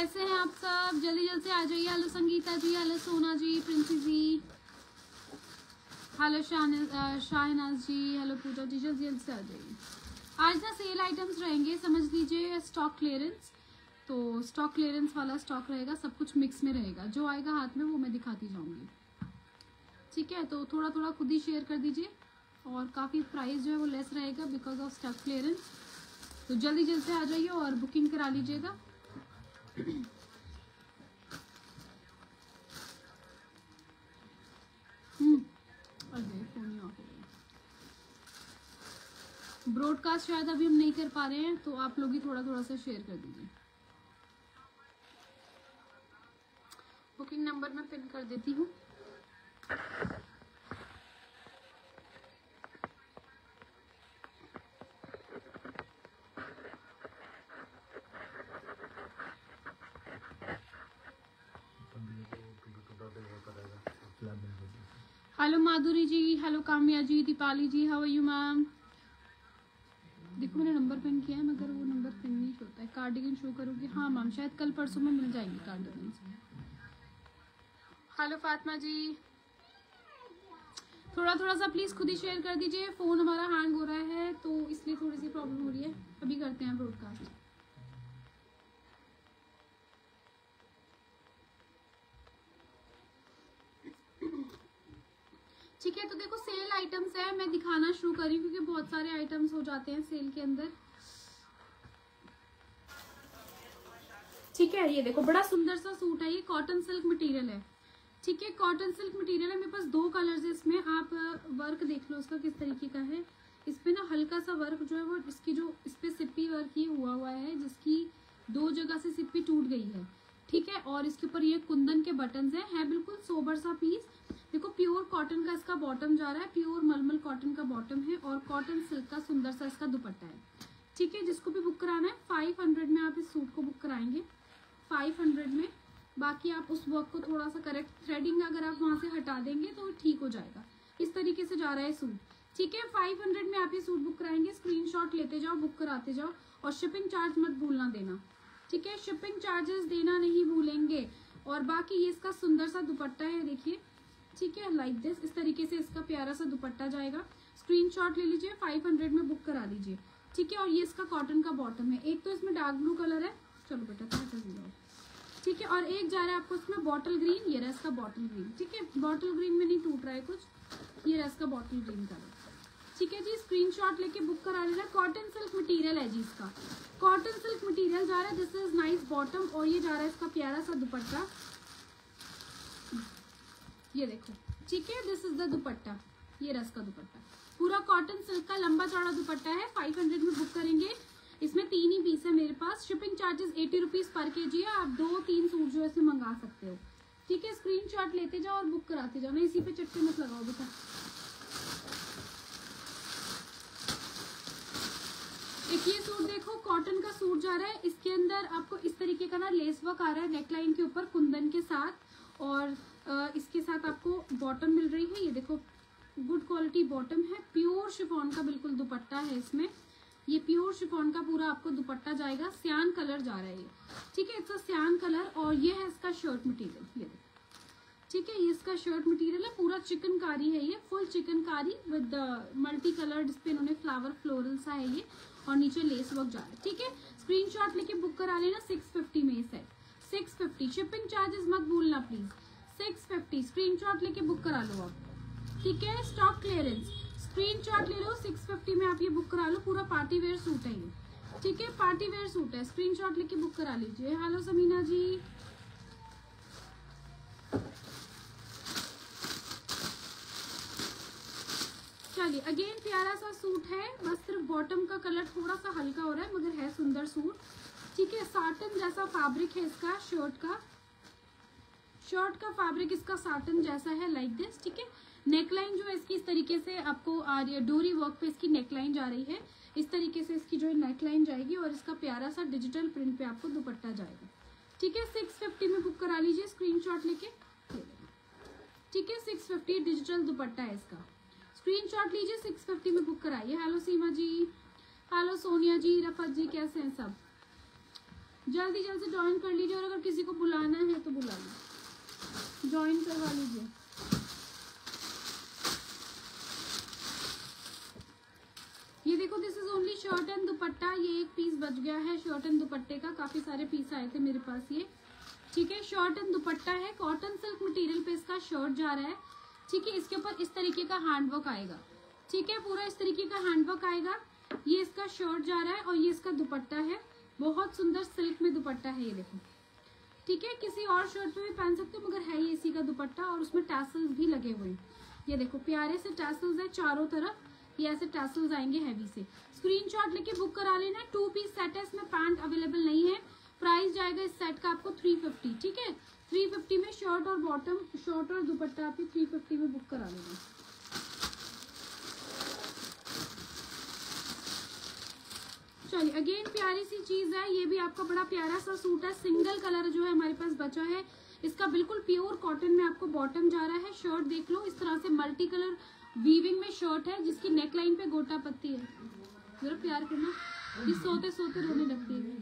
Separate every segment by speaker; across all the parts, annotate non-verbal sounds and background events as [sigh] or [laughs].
Speaker 1: कैसे हैं आप सब? जल्दी जल्दी से आ जाइए hello Sangeeta ji hello Sona ji, Princy ji hello Shahnaz ji hello Pooja ji, जल्दी जल्दी से आ जाइए। आज ना सेल आइटम्स रहेंगे, समझ लीजिए स्टॉक क्लियरेंस तो स्टॉक क्लियरेंस वाला स्टॉक रहेगा, सब कुछ मिक्स में रहेगा। जो आएगा हाथ में, वो मैं दिखाती जाऊँगी। ठीक है तो थोड़ा थोड़ा खुद ही शेयर कर दीजिए। और काफ़ी प्राइस जो है वो लेस रहेगा बिकॉज़ ऑफ़ स्टॉक क्लियरेंस तो जल्दी जल्दी से आ जाइए और बुकिंग करा लीजिएगा। ब्रॉडकास्ट शायद अभी हम नहीं कर पा रहे हैं तो आप लोग ही थोड़ा थोड़ा सा शेयर कर दीजिए। बुकिंग नंबर मैं पिन कर देती हूँ। Hello Madhuri ji hello Kamya ji Deepali ji how are you ma'am देखो, मैंने नंबर पिन किया है, मगर वो नंबर पिन नहीं होता है। कार्डिगन शो करोगे? हाँ मैम शायद कल परसों में मिल जाएँगी कार्डिगन हेलो फातिमा जी थोड़ा थोड़ा सा प्लीज़ खुद ही शेयर कर दीजिए। फ़ोन हमारा हैंग हो रहा है तो इसलिए थोड़ी सी प्रॉब्लम हो रही है। अभी करते हैं ब्रॉडकास्ट ठीक है तो देखो सेल आइटम्स है मैं दिखाना शुरू कर रही हूँ क्योंकि बहुत सारे आइटम्स हो जाते हैं सेल के अंदर। ठीक है ये देखो बड़ा सुंदर सा सूट है ये कॉटन सिल्क मटेरियल है। ठीक है कॉटन सिल्क मटेरियल है मेरे पास दो कलर्स है इसमें आप वर्क देख लो उसका किस तरीके का है। इसमें ना हल्का सा वर्क जो है वो इसकी जो इस पर सिप्पी वर्क ये हुआ हुआ है जिसकी दो जगह से सिप्पी टूट गई है। ठीक है और इसके ऊपर ये कुंदन के बटन है, है बिल्कुल सोबर सा पीस देखो प्योर कॉटन का इसका बॉटम जा रहा है प्योर मलमल कॉटन का बॉटम है और कॉटन सिल्क का सुंदर सा इसका दुपट्टा है। ठीक है, जिसको भी बुक कराना है फाइव हंड्रेड में आप इस सूट को बुक कराएँगे। फाइव हंड्रेड में बाकी आप उस वर्क को थोड़ा सा करेक्ट थ्रेडिंग अगर आप वहाँ से हटा देंगे तो ठीक हो जाएगा। इस तरीके से जा रहा है सूट ठीक है फाइव हंड्रेड में आप ये सूट बुक कराएँगे स्क्रीनशॉट लेते जाओ बुक कराते जाओ और शिपिंग चार्ज मत भूलना देना। ठीक है शिपिंग चार्जेस देना नहीं भूलेंगे और बाकी ये इसका सुंदर सा दुपट्टा है, देखिए। ठीक है? लाइक दिस इस तरीके से इसका प्यारा सा दुपट्टा जाएगा। स्क्रीन ले लीजिए 500 में बुक करा दीजिए। ठीक है? और ये इसका कॉटन का बॉटम है। एक तो इसमें डार्क ब्लू कलर है। चलो बेटा ठीक है? और एक जा रहा है आपको इसमें बॉटल ग्रीन ये रहा इसका बॉटल ग्रीन ठीक है? बॉटल ग्रीन में नहीं टूट रहा है कुछ। ये रहा इसका बॉटल ग्रीन कलर ठीक है जी? स्क्रीनशॉट लेके बुक करा लेना कॉटन सिल्क मटेरियल है जी इसका। कॉटन सिल्क मटेरियल जा रहा है। दिस इज़ नाइस बॉटम और ये जा रहा है इसका प्यारा सा दुपट्टा। ये देखो, ठीक है? This is the dupatta. ये रस का दुपट्टा। पूरा कॉटन सिल्क का लंबा चौड़ा दुपट्टा है। फाइव हंड्रेड में बुक करेंगे। इसमें तीन ही पीस है मेरे पास। शिपिंग चार्जेस एटी रुपीज़ पर के जी है। आप दो तीन सूट जो है मंगा सकते हो। ठीक है? स्क्रीन शॉट लेते जाओ और बुक कराते जाओ। मैं इसी पे चटके मत लगाओ बेटा एक ये सूट देखो कॉटन का सूट जा रहा है। इसके अंदर आपको इस तरीके का ना लेस वर्क आ रहा है नेकलाइन के ऊपर, कुंदन के साथ। और इसके साथ आपको बॉटम मिल रही है। ये देखो गुड क्वालिटी बॉटम है। प्योर शिफोन का बिल्कुल दुपट्टा है इसमें। ये प्योर शिफोन का पूरा आपको दुपट्टा जाएगा। सियान कलर जा रहा है ये। ठीक है इट्स सियान कलर और ये है इसका शर्ट मटेरियल ये ठीक है, ये इसका शर्ट मटेरियल है। पूरा चिकनकारी है ये। Full chikankari with multi colour जिसपे इन्होंने फ्लावर फ्लोरल सा है ये। और नीचे लेस वर्क जा रहा है। ठीक है स्क्रीनशॉट लेके बुक करा लेना। सिक्स फिफ्टी में set six fifty shipping charges मत भूलना please six fifty screen shot लेके बुक करा लो आप। ठीक है? स्टॉक क्लियरेंस स्क्रीन शॉट ले लो, सिक्स फिफ्टी में आप ये बुक करा लो, पूरा पार्टी वेयर सूट है ये। ठीक है? पार्टी वेयर सूट है। स्क्रीन शॉट लेके बुक करा लीजिए। हेलो समीना जी। चलिए अगेन प्यारा सा सूट है। बस सिर्फ़ बॉटम का कलर थोड़ा सा हल्का हो रहा है, मगर है सुंदर सूट ठीक है? साटन जैसा फैब्रिक है इसका शर्ट का। शर्ट का फैब्रिक इसका साटन जैसा है लाइक दिस ठीक है? नेकलाइन जो है इसकी इस तरीके से आपको आ रही है, डोरी वर्क पे इसकी नेकलाइन जा रही है। इस तरीके से इसकी जो है नेकलाइन जाएगी और इसका प्यारा सा डिजिटल प्रिंट पे आपको दुपट्टा जाएगा। ठीक है? सिक्स फिफ्टी में बुक करा लीजिए स्क्रीनशॉट लेके। ठीक है? सिक्स फिफ्टी डिजिटल दुपट्टा है इसका। स्क्रीन शॉट लीजिए सिक्स फिफ्टी में बुक कराइए। हेलो सीमा जी। हेलो सोनिया जी रफत जी, कैसे हैं सब? जल्दी जल्दी ज्वाइन कर लीजिए और अगर किसी को बुलाना है तो बुला लीजिए। ज्वाइन करवा लीजिए ये देखो this is only shirt and dupatta. ये एक पीस बच गया है शर्ट एंड दुपट्टे का. काफ़ी सारे पीस आए थे मेरे पास ये. ठीक है शर्ट एंड दुपट्टा है. कॉटन सिल्क मटेरियल पे इसका शर्ट जा रहा है. ठीक है, इसके ऊपर इस तरीके का हैंडवर्क आएगा. ठीक है, पूरा इस तरीके का हैंडवर्क आएगा. ये इसका शर्ट जा रहा है और ये इसका दुपट्टा है. बहुत सुंदर सिल्क में दुपट्टा है ये देखो. ठीक है, किसी और शर्ट पे भी पहन सकते हो, मगर है ये इसी का दुपट्टा और उसमें टैसल्स भी लगे हुए हैं। ये देखो, प्यारे से टैसल्स है चारों तरफ़, ये ऐसे टैसल्स आएँगे हैवी से। स्क्रीनशॉट लेके बुक करा लेना टू पीस सेट है, इसमें पैंट अवेलेबल नहीं है। प्राइस जाएगा इस सेट का आपको थ्री फिफ्टी ठीक है? थ्री फिफ्टी में शर्ट और बॉटम शर्ट और दुपट्टा आप थ्री फिफ्टी में बुक करा लेना। चलिए अगेन प्यारी सी चीज़ है, ये भी आपका बड़ा प्यारा सा सूट है। सिंगल कलर जो है हमारे पास बचा है। इसका बिल्कुल प्योर कॉटन में आपको बॉटम जा रहा है। शर्ट देख लो, इस तरह से मल्टी कलर वीविंग में शर्ट है, जिसकी नेकलाइन पे गोटा पत्ती है। जरा प्यार करना, ये सोते सोते रोने लगती है।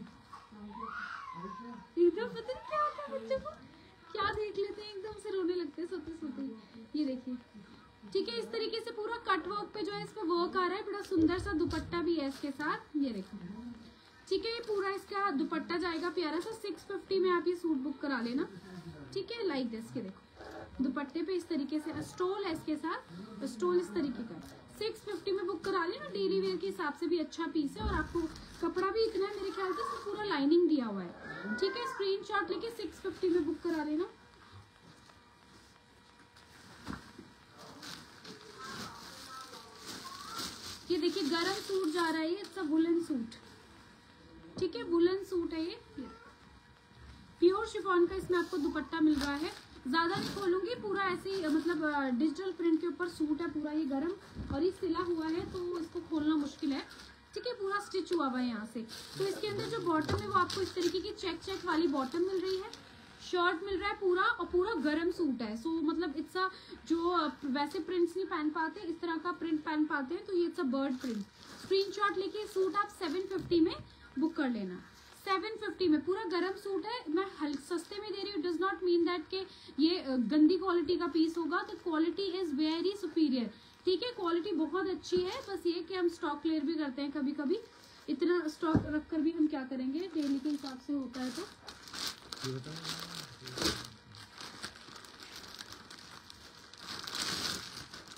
Speaker 1: एकदम पता नहीं क्या होता है बच्चों को। क्या देख लेते हैं, एकदम से रोने लगते हैं सोते सोते ये देखिए। ठीक है, इस तरीके से पूरा कट वर्क पे जो है इस पे वर्क आ रहा है बड़ा सुंदर सा दुपट्टा भी है इसके साथ, ये देखो ठीक है, ये पूरा इसका दुपट्टा जाएगा प्यारा सा सिक्स फिफ्टी में आप ये सूट बुक करा लेना। ठीक है लाइक दिस के देखो। दुपट्टे पे इस तरीके से स्टोल है इसके साथ स्टोल इस तरीके का। सिक्स फिफ्टी में बुक करा लेना डेली वेयर के हिसाब से भी अच्छा पीस है और आपको कपड़ा भी इतना है, मेरे ख्याल से पूरा लाइनिंग दिया हुआ है। ठीक है स्क्रीन लेके सिक्स फिफ्टी में बुक करा लेना। ये देखिए गरम सूट जा रहा है ये सब वुलन सूट ठीक है वुलन सूट है ये। प्योर शिफॉन का इसमें आपको दुपट्टा मिल रहा है। ज़्यादा नहीं खोलूँगी पूरा ऐसे ही, मतलब डिजिटल प्रिंट के ऊपर सूट है पूरा ये गरम। और ये सिला हुआ है तो इसको खोलना मुश्किल है। ठीक है पूरा स्टिच हुआ हुआ है यहाँ से। तो इसके अंदर जो बॉटम है वो आपको इस तरीके की चेक चेक वाली बॉटम मिल रही है। शर्ट मिल रहा है पूरा और पूरा गर्म सूट है। सो so, मतलब इट्स अ जो वैसे प्रिंट्स नहीं पहन पाते इस तरह का प्रिंट पहन पाते हैं तो ये it's a bird print screenshot लेके सूट आप 750 में बुक कर लेना। 750 में पूरा गर्म सूट है मैं सस्ते में दे रही हूँ डज नॉट मीन दैट के ये गंदी क्वालिटी का पीस होगा तो क्वालिटी इज़ वेरी सुपीरियर ठीक है क्वालिटी बहुत अच्छी है बस ये कि हम स्टॉक क्लियर भी करते हैं कभी कभी इतना स्टॉक रखकर भी हम क्या करेंगे डेली के हिसाब से होता है तो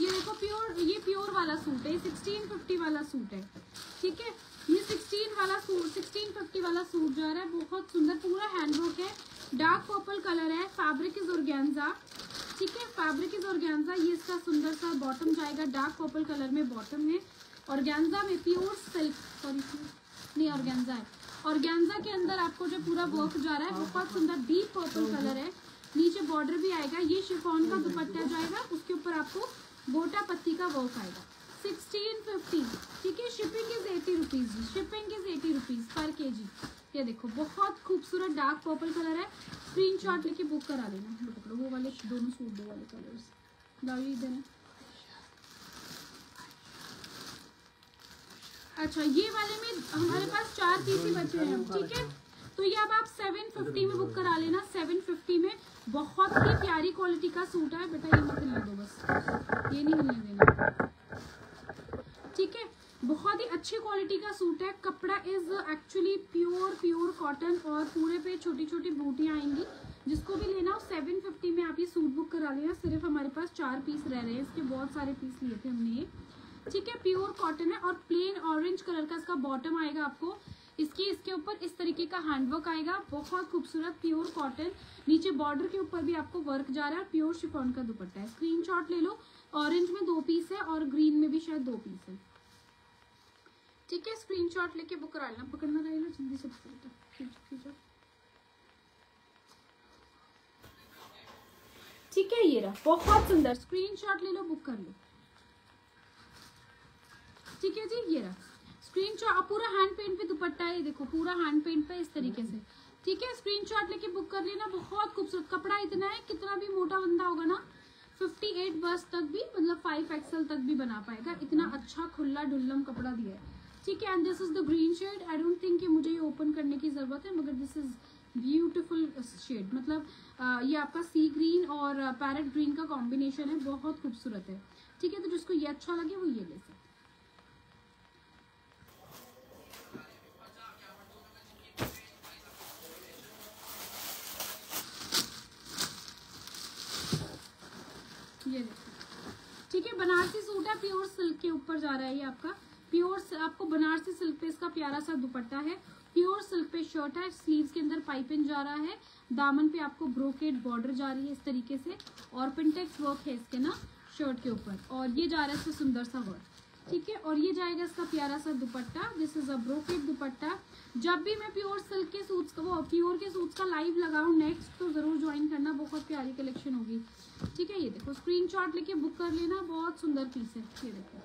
Speaker 1: ये देखो प्योर ये प्योर वाला सूट है सिक्सटीन फिफ्टी वाला सूट है, ठीक है? ये सिक्सटीन वाला सूट सिक्सटीन फिफ्टी वाला सूट जा है, बहुत सुंदर, पूरा हैंडवर्क है डार्क पर्पल कलर है फैब्रिक इज़ ऑर्गेन्जा ठीक है? फैब्रिक इज़ ऑर्गेन्जा ये इसका सुंदर सा बॉटम जाएगा डार्क पर्पल कलर में बॉटम है। ऑर्गेन्जा में प्योर सिल्क सॉरी नहीं ऑर्गेन्जा है। ऑर्गेन्जा के अंदर आपको जो पूरा वर्क जा रहा है, बहुत सुंदर डीप पर्पल कलर है। नीचे बॉर्डर भी आएगा, ये शिफॉन का दुपट्टा जाएगा, उसके ऊपर आपको गोटा पत्ती का वर्क आएगा सिक्सटीन फिफ्टी ठीक है shipping is eighty rupees shipping is eighty rupees पर के जी ये देखो, बहुत खूबसूरत डार्क पर्पल कलर है। स्क्रीन शॉट लेके बुक करा लेना वो वाले दोनों सूट दो वाले कलर्स लाओ ये है अच्छा ये वाले में हमारे पास चार पीस बचे हैं ठीक है? तो ये अब आप सेवन फिफ्टी में बुक करा लेना। सेवन फिफ्टी में बहुत ही प्यारी क्वालिटी का सूट है। बेटा, ये मत हिलने दो बस। ये नहीं हिलने देना। ठीक है? बहुत ही अच्छी क्वालिटी का सूट है। कपड़ा is actually pure pure cotton और पूरे पे छोटी छोटी बूटियाँ आएँगी। जिसको भी लेना हो सेवन फिफ्टी में आप ये सूट बुक करा लेना। सिर्फ़ हमारे पास चार पीस रह रहे हैं। इसके बहुत सारे पीस लिए थे हमने ठीक है? प्योर कॉटन है और प्लेन ऑरेंज कलर का इसका बॉटम आएगा आपको। इसकी, इसके ऊपर इस तरीके का हैंडवर्क आएगा। बहुत खूबसूरत प्योर कॉटन नीचे बॉर्डर के ऊपर भी आपको वर्क जा रहा है। प्योर शिफॉन का दुपट्टा है। स्क्रीनशॉट ले लो। ऑरेंज में दो पीस है और ग्रीन में भी शायद दो पीस है। ठीक है स्क्रीनशॉट लेके बुक करा लेना। पकड़ना रहेगा जल्दी से ठीक है, ये रहा। बहुत सुंदर। स्क्रीनशॉट ले लो बुक कर लो। ठीक है जी, ये रहा। स्क्रीन शॉट पूरा हैंड पेंट पे दुपट्टा है देखो, पूरा हैंड पेंट पे इस तरीके से। ठीक है स्क्रीन शॉट लेके बुक कर लेना, बहुत खूबसूरत कपड़ा इतना है, कितना भी मोटा बंदा होगा ना 58 बस तक भी मतलब 5 एक्सएल तक भी बना पाएगा। इतना अच्छा खुला ढुल्लम कपड़ा दिया है। ठीक है and this is the green shade I don't think कि मुझे ये ओपन करने की ज़रूरत है, मगर दिस इज़ ब्यूटिफुल शेड मतलब ये आपका सी ग्रीन और पैरेट ग्रीन का कॉम्बिनेशन है, बहुत खूबसूरत है। ठीक है तो जिसको ये अच्छा लगे, वो ये ले सकते ये देखो ठीक है, बनारसी सूट है, प्योर सिल्क के ऊपर जा रहा है ये आपका। प्योर आपको बनारसी सिल्क पे इसका प्यारा सा दुपट्टा है। प्योर सिल्क पे शर्ट है, स्लीव्स के अंदर पाइपिंग जा रहा है। दामन पे आपको ब्रोकेट बॉर्डर जा रही है इस तरीके से। और पिंटेक्स वर्क है इसके ना, शर्ट के ऊपर। और ये जा रहा है इसका सुंदर सा वर्क। ठीक है, और ये जाएगा इसका प्यारा सा दुपट्टा। This is a brocade dupatta. जब भी मैं प्योर सिल्क के सूट्स का वो प्योर के सूट्स का लाइव लगाऊँ नेक्स्ट तो ज़रूर ज्वाइन करना। बहुत प्यारी कलेक्शन होगी। ठीक है ये देखो स्क्रीनशॉट लेके बुक कर लेना बहुत सुंदर पीस है। ये देखो।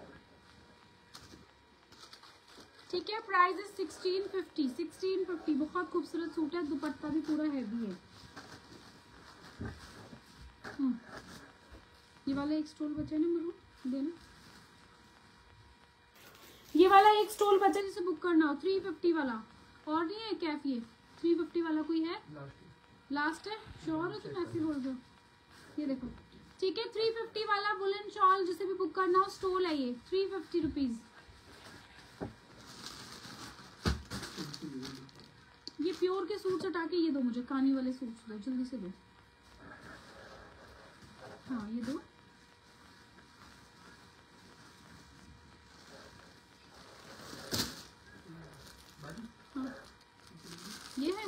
Speaker 1: ठीक है price is sixteen fifty sixteen fifty बहुत खूबसूरत सूट है दुपट्टा भी पूरा हैवी है। हम्म। ये वाला एक स्टोल बचा है ना मरू देना। ये वाला एक स्टोल बचा जिसे बुक करना हो थ्री फिफ्टी वाला। और नहीं है कैफ ये? थ्री फिफ्टी वाला कोई है? लास्ट है। श्योर हो? तुम ऐसे बोल दो। ये देखो। ठीक है थ्री फिफ्टी वाला वुलन शॉल जिसे भी बुक करना हो स्टोल है ये। थ्री फिफ्टी रुपीज़ ये प्योर के सूट हटा के ये दो मुझे, कानी वाले सूट दो, जल्दी से दो। हाँ ये दो। हाँ। ये है?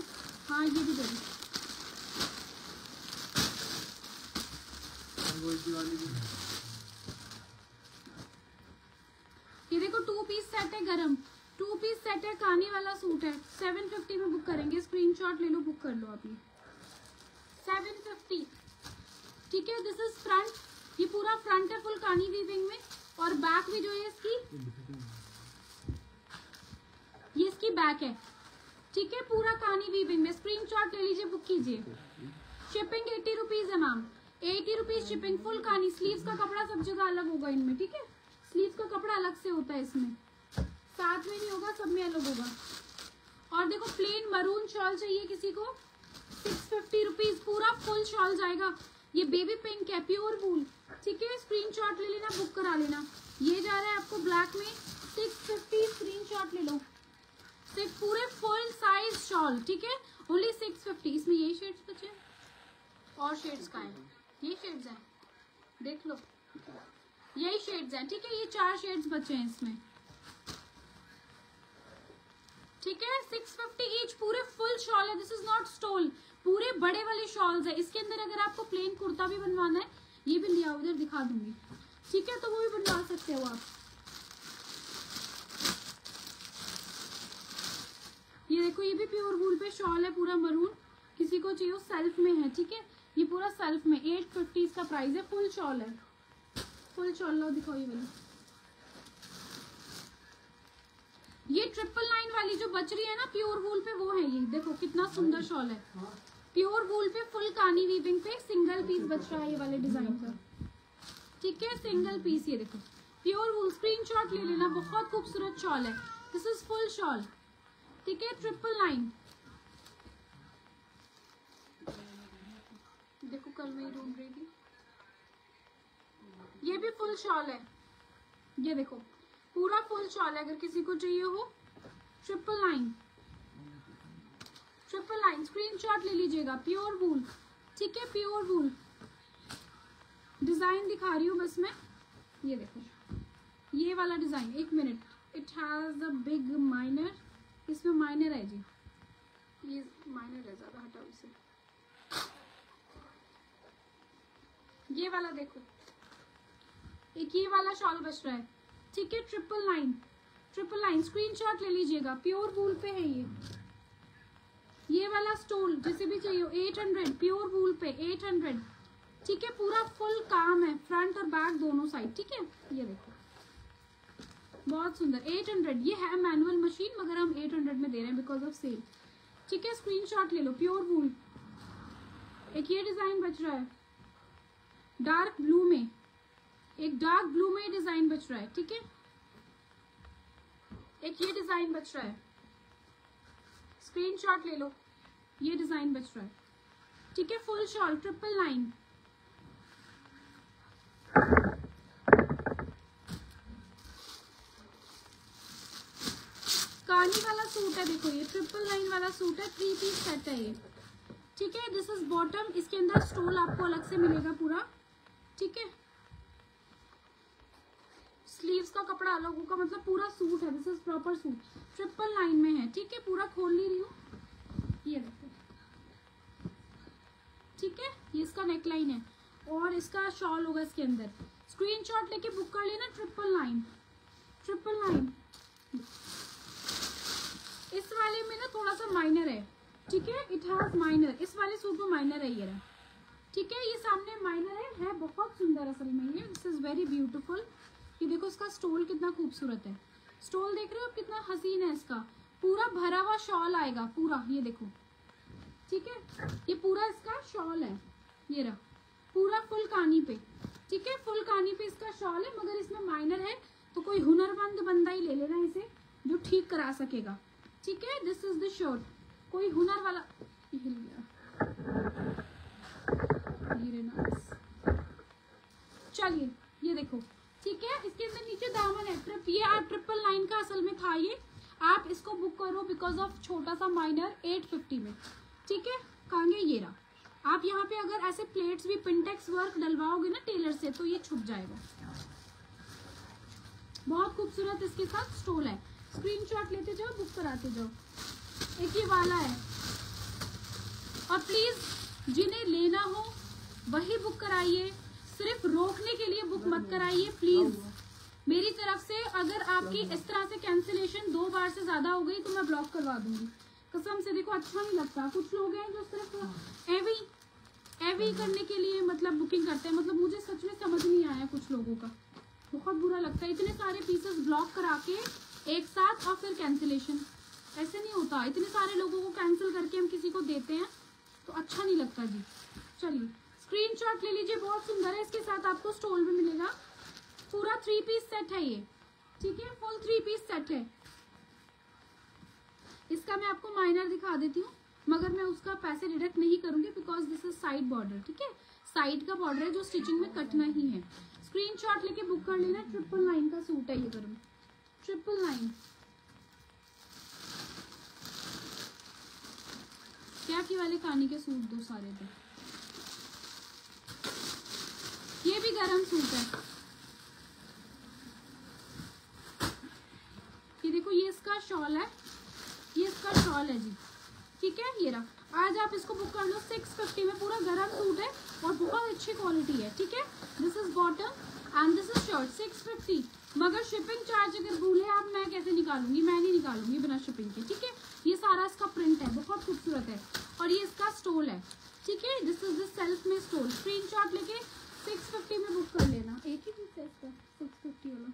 Speaker 1: हाँ ये भी दे दो। ये देखो टू पीस सेट है गरम। टू पीस सेट है कानी वाला सूट है। सेवन फिफ्टी में बुक करेंगे। स्क्रीनशॉट ले लो बुक कर लो अभी। सेवन फिफ्टी ठीक है दिस इज़ फ्रंट ये पूरा फ्रंट है फुल कानी वीविंग में। और बैक भी जो है इसकी। ये इसकी बैक है। ठीक है, पूरा कानी वीविंग में। स्क्रीनशॉट ले लीजिए बुक कीजिए। शिपिंग एटी रुपीज़ है ma'am eighty rupees shipping full Kani sleeves का कपड़ा सब जगह अलग होगा इनमें, ठीक है? स्लीव्स का कपड़ा अलग से होता है इसमें। साथ में नहीं होगा, सब में अलग होगा। और देखो प्लेन मरून शॉल चाहिए किसी को। सिक्स फिफ्टी रुपीज़ पूरा फुल शॉल जाएगा। ये बेबी पिंक है प्योर वूल ठीक है स्क्रीनशॉट ले लेना बुक करा लेना। ये जा रहा है आपको ब्लैक में। सिक्स फिफ्टी स्क्रीन ले लो। सिर्फ़ पूरे फुल साइज़ शॉल ठीक है? ओनली सिक्स फिफ्टी इसमें यही शेड्स बचे और शेड्स का है। ये शेड्स हैं। देख लो। यही शेड्स हैं, ठीक है? ये चार शेड्स बचे हैं इसमें। ठीक है? सिक्स फिफ्टी ईच पूरे फुल शॉल है। दिस इज़ नॉट स्टोल पूरे बड़े वाले शॉल्स है। इसके अंदर अगर आपको प्लेन कुर्ता भी बनवाना है, ये भी लिया, उधर दिखा दूँगी। ठीक है? तो वो भी बनवा सकते हो आप। ये देखो, ये भी प्योर वूल पे शॉल है, पूरा मरून किसी को चाहिए सेल्फ में है, ठीक है? ये पूरा सेल्फ में एट फिफ्टी इसका प्राइस है फुल शॉल है। फुल शॉल लो दिखाओ ये वाली। ये ट्रिपल नाइन वाली जो बच रही है ना प्योर वूल पे वो है ये। देखो कितना सुंदर शॉल है। प्योर वूल पे फुल कानी वीविंग पे सिंगल पीस बच रहा है ये वाले डिज़ाइन का। ठीक है सिंगल पीस ये देखो। प्योर वूल स्क्रीनशॉट ले लेना बहुत खूबसूरत शॉल है। दिस इज़ फुल शॉल ठीक है ट्रिपल नाइन देखो कल मैं ढूंढ रही थी। ये भी फुल शॉल है। ये देखो, पूरा फुल शॉल है, अगर किसी को चाहिए हो triple nine triple nine screenshot ले लीजिएगा प्योर वूल ठीक है प्योर वूल डिज़ाइन दिखा रही हूँ बस मैं। ये देखो, ये वाला डिज़ाइन एक minute it has a big minor इसमें माइनर है जी। ये माइनर है, ज़्यादा हटाओ इसे। ये वाला देखो। एक ये वाला शॉल बच रहा है। ठीक है triple nine triple nine screenshot ले लीजिएगा। प्योर वूल पे है ये। ये वाला स्टोल जिसे भी चाहिए एट हंड्रेड प्योर वूल पे एट हंड्रेड ठीक है, पूरा फुल काम है फ्रंट और बैक दोनों साइड ठीक है? ये देखो। बहुत सुंदर। 800 ये है मैनुअल मशीन मगर हम 800 में दे रहे हैं बिकॉज़ ऑफ़ सेल ठीक है स्क्रीनशॉट ले लो प्योर वूल एक ये डिज़ाइन बच रहा है। डार्क ब्लू में। एक डार्क ब्लू में डिज़ाइन बच रहा है, ठीक है? एक ये डिज़ाइन बच रहा है। स्क्रीनशॉट ले लो। ये डिज़ाइन बच रहा है, ठीक है? Full shawl, triple line. Kani वाला सूट है, देखो ये ट्रिपल लाइन वाला सूट है, थ्री पीस सेट है ये, ठीक है? दिस इज़ बॉटम इसके अंदर स्टोल आपको अलग से मिलेगा पूरा। ठीक है? स्लीव्स का कपड़ा अलग होगा मतलब पूरा सूट है this is proper suit triple line में है, ठीक है? पूरा खोल नहीं रही हूँ। ये देखो। ठीक है? ये इसका नेकलाइन है। और इसका शॉल होगा इसके अंदर। स्क्रीनशॉट लेके बुक कर लेना ट्रिपल लाइन ट्रिपल लाइन इस वाले में ना थोड़ा सा माइनर है। ठीक है? इट हैज़ माइनर इस वाले सूट में माइनर है ये रहा। ठीक है, ये सामने माइनर है है बहुत सुंदर असल में ये। दिस इज़ वेरी ब्यूटीफुल ये देखो, इसका स्टोल कितना खूबसूरत है। स्टोल देख रहे हो कितना हसीन है इसका। पूरा भरा हुआ शॉल आएगा, पूरा, ये देखो। ठीक है, ये पूरा इसका शॉल है, ये रहा। पूरा फुल कानी पे। ठीक है फुल कानी पे इसका शॉल है, मगर इसमें माइनर है तो कोई हुनरमंद बंदा ही ले लेना इसे, जो ठीक करा सकेगा। ठीक है दिस इज़ द शर्ट कोई हुनर वाला हिल गया। चलिए, ये देखो। ठीक है? इसके अंदर नीचे दामन है। ट्रिप, ये आप ट्रिपल नाइन का असल में था ये। आप इसको बुक करो बिकॉज़ ऑफ़ छोटा सा माइनर एट फिफ्टी में। ठीक है? कहेंगे ये रहा। आप यहाँ पे अगर ऐसे प्लेट्स भी पिंटेक्स वर्क डलवाओगे ना टेलर से तो ये छुप जाएगा। बहुत खूबसूरत इसके साथ स्टोल है। स्क्रीनशॉट लेते जाओ बुक कराते जाओ। एक ही वाला है। और प्लीज़ जिन्हें लेना हो वही बुक कराइए। सिर्फ़ रोकने के लिए बुक मत कराइए प्लीज़ मेरी तरफ़ से अगर आपकी इस तरह से कैंसिलेशन दो बार से ज़्यादा हो गई तो मैं ब्लॉक करवा दूँगी। कसम से देखो अच्छा नहीं लगता। कुछ लोग हैं जो सिर्फ़ एवी एवी करने के लिए मतलब बुकिंग करते हैं। मतलब मुझे सच में समझ नहीं आया कुछ लोगों का। बहुत बुरा लगता है। इतने सारे पीसेस ब्लॉक करा के एक साथ और फिर कैंसिलेशन ऐसे नहीं होता। इतने सारे लोगों को कैंसिल करके हम किसी को देते हैं तो अच्छा नहीं लगता जी। चलिए। स्क्रीनशॉट ले लीजिए, बहुत सुंदर है। इसके साथ आपको स्टोल भी मिलेगा। पूरा थ्री पीस सेट है ये। ठीक है? फुल थ्री पीस सेट है। इसका मैं आपको माइनर दिखा देती हूँ, मगर मैं उसका पैसे डिडक्ट नहीं करूँगी because this is side border ठीक है? साइड का बॉर्डर है जो स्टिचिंग में कटना ही है। स्क्रीनशॉट लेके बुक कर लेना। ट्रिपल नाइन का सूट है ये करूँ ट्रिपल नाइन क्या की वाले कानी के सूट दो सारे थे ये भी गरम सूट है। ये देखो, ये इसका शॉल है। ये इसका शॉल है जी। ठीक है, ये रहा। आज आप इसको बुक कर लो। सिक्स फिफ्टी में पूरा गरम सूट है और बहुत अच्छी क्वालिटी है। ठीक है? This is bottom and this is shirt six fifty मगर शिपिंग चार्ज अगर भूले आप, मैं कैसे निकालूँगी? मैं नहीं निकालूँगी बिना शिपिंग के। ठीक है? ये सारा इसका प्रिंट है। बहुत खूबसूरत है। और ये इसका स्टोल है। ठीक है? दिस इज़ दिस सेल्फ में स्टोल स्क्रीन लेके सिक्स फिफ्टी में बुक कर लेना। एक ही पीस है इसका, सिक्स फिफ्टी वाला।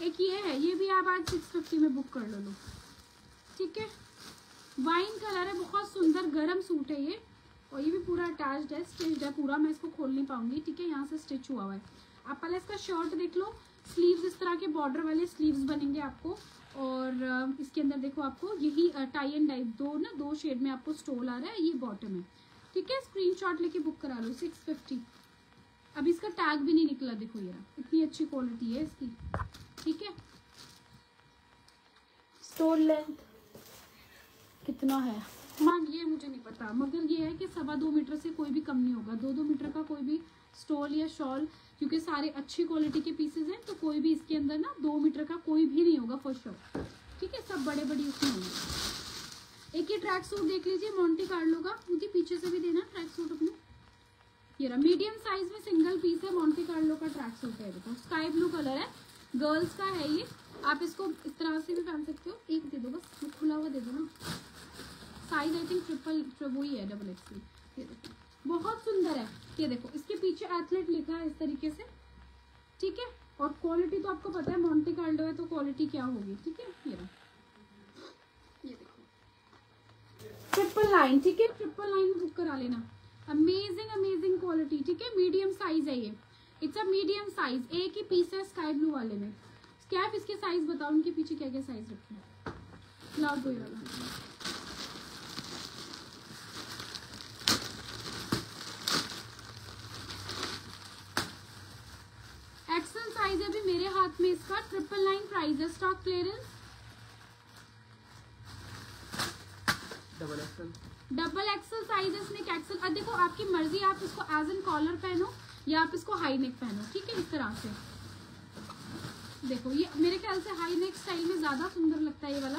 Speaker 1: एक ये है, ये भी आप आज सिक्स फिफ्टी में बुक कर लो। ठीक है? वाइन कलर है, बहुत सुंदर गरम सूट है ये। और ये भी पूरा अटैच्ड है स्टिच्ड है, पूरा मैं इसको खोल नहीं पाऊँगी। ठीक है, यहाँ से स्टिच हुआ हुआ है। आप पहले इसका शर्ट देख लो। स्लीव्स इस तरह के बॉर्डर वाले स्लीव्स बनेंगे आपको। और इसके अंदर देखो आपको यही टाई एंड डाइप दो ना दो शेड में आपको स्टोल आ रहा है ये बॉटम है। ठीक है? स्क्रीनशॉट लेके बुक करा लो सिक्स फिफ्टी अभी इसका टैग भी नहीं निकला देखो ये इतनी अच्छी क्वालिटी है इसकी। ठीक है? स्टोल लेंथ कितना है? मान ये मुझे नहीं पता मगर ये है कि सवा दो मीटर से कोई भी कम नहीं होगा। दो दो मीटर का कोई भी स्टोल या शॉल, क्योंकि सारे अच्छी क्वालिटी के पीसेस हैं तो कोई भी इसके अंदर ना दो मीटर का कोई भी नहीं होगा फ़र्स्ट श्योर ठीक है? सब बड़े बड़ी उसमें होंगे। एक ये ट्रैक सूट देख लीजिए मोन्टी कार्लो का। मुझे पीछे से भी देना ट्रैक सूट अपने। ये रहा मीडियम साइज़ में सिंगल पीस है मोन्टी कार्लो का ट्रैक सूट है देखो। स्काई ब्लू कलर है। गर्ल्स का है ये। आप इसको इस तरह से भी पहन सकते हो। एक दे दो बस खुला हुआ दे दो ना। साइज़ आई थिंक ट्रिपल ही है डबल एक्स ये देखो। बहुत सुंदर है। ये देखो, इसके पीछे एथलेट लिखा है इस तरीके से, ठीक है? और क्वालिटी तो आपको पता है मोन्टी कार्डो है तो क्वालिटी क्या होगी, ठीक है? ये देखो। ट्रिपल लाइन ठीक है? ट्रिपल लाइन बुक करा लेना। अमेजिंग अमेजिंग क्वालिटी ठीक है? मीडियम साइज़ है ये। इट्स अ मीडियम साइज़ एक ही पीस है स्काई ब्लू वाले में। क्या इसके साइज़ बताओ, उनके पीछे क्या क्या साइज़ रखे हैं? क्लाउड बॉय वाला एक्सल साइज़ है अभी मेरे हाथ में इसका है stock clearance
Speaker 2: double XL
Speaker 1: double XL size है इसमें एक्सल अब देखो आपकी मर्ज़ी आप इसको एज एन कॉलर पहनो या आप इसको हाई नेक पहनो ठीक है इस तरह से। देखो ये मेरे ख्याल से हाई नेक स्टाइल में ज़्यादा सुंदर लगता है ये वाला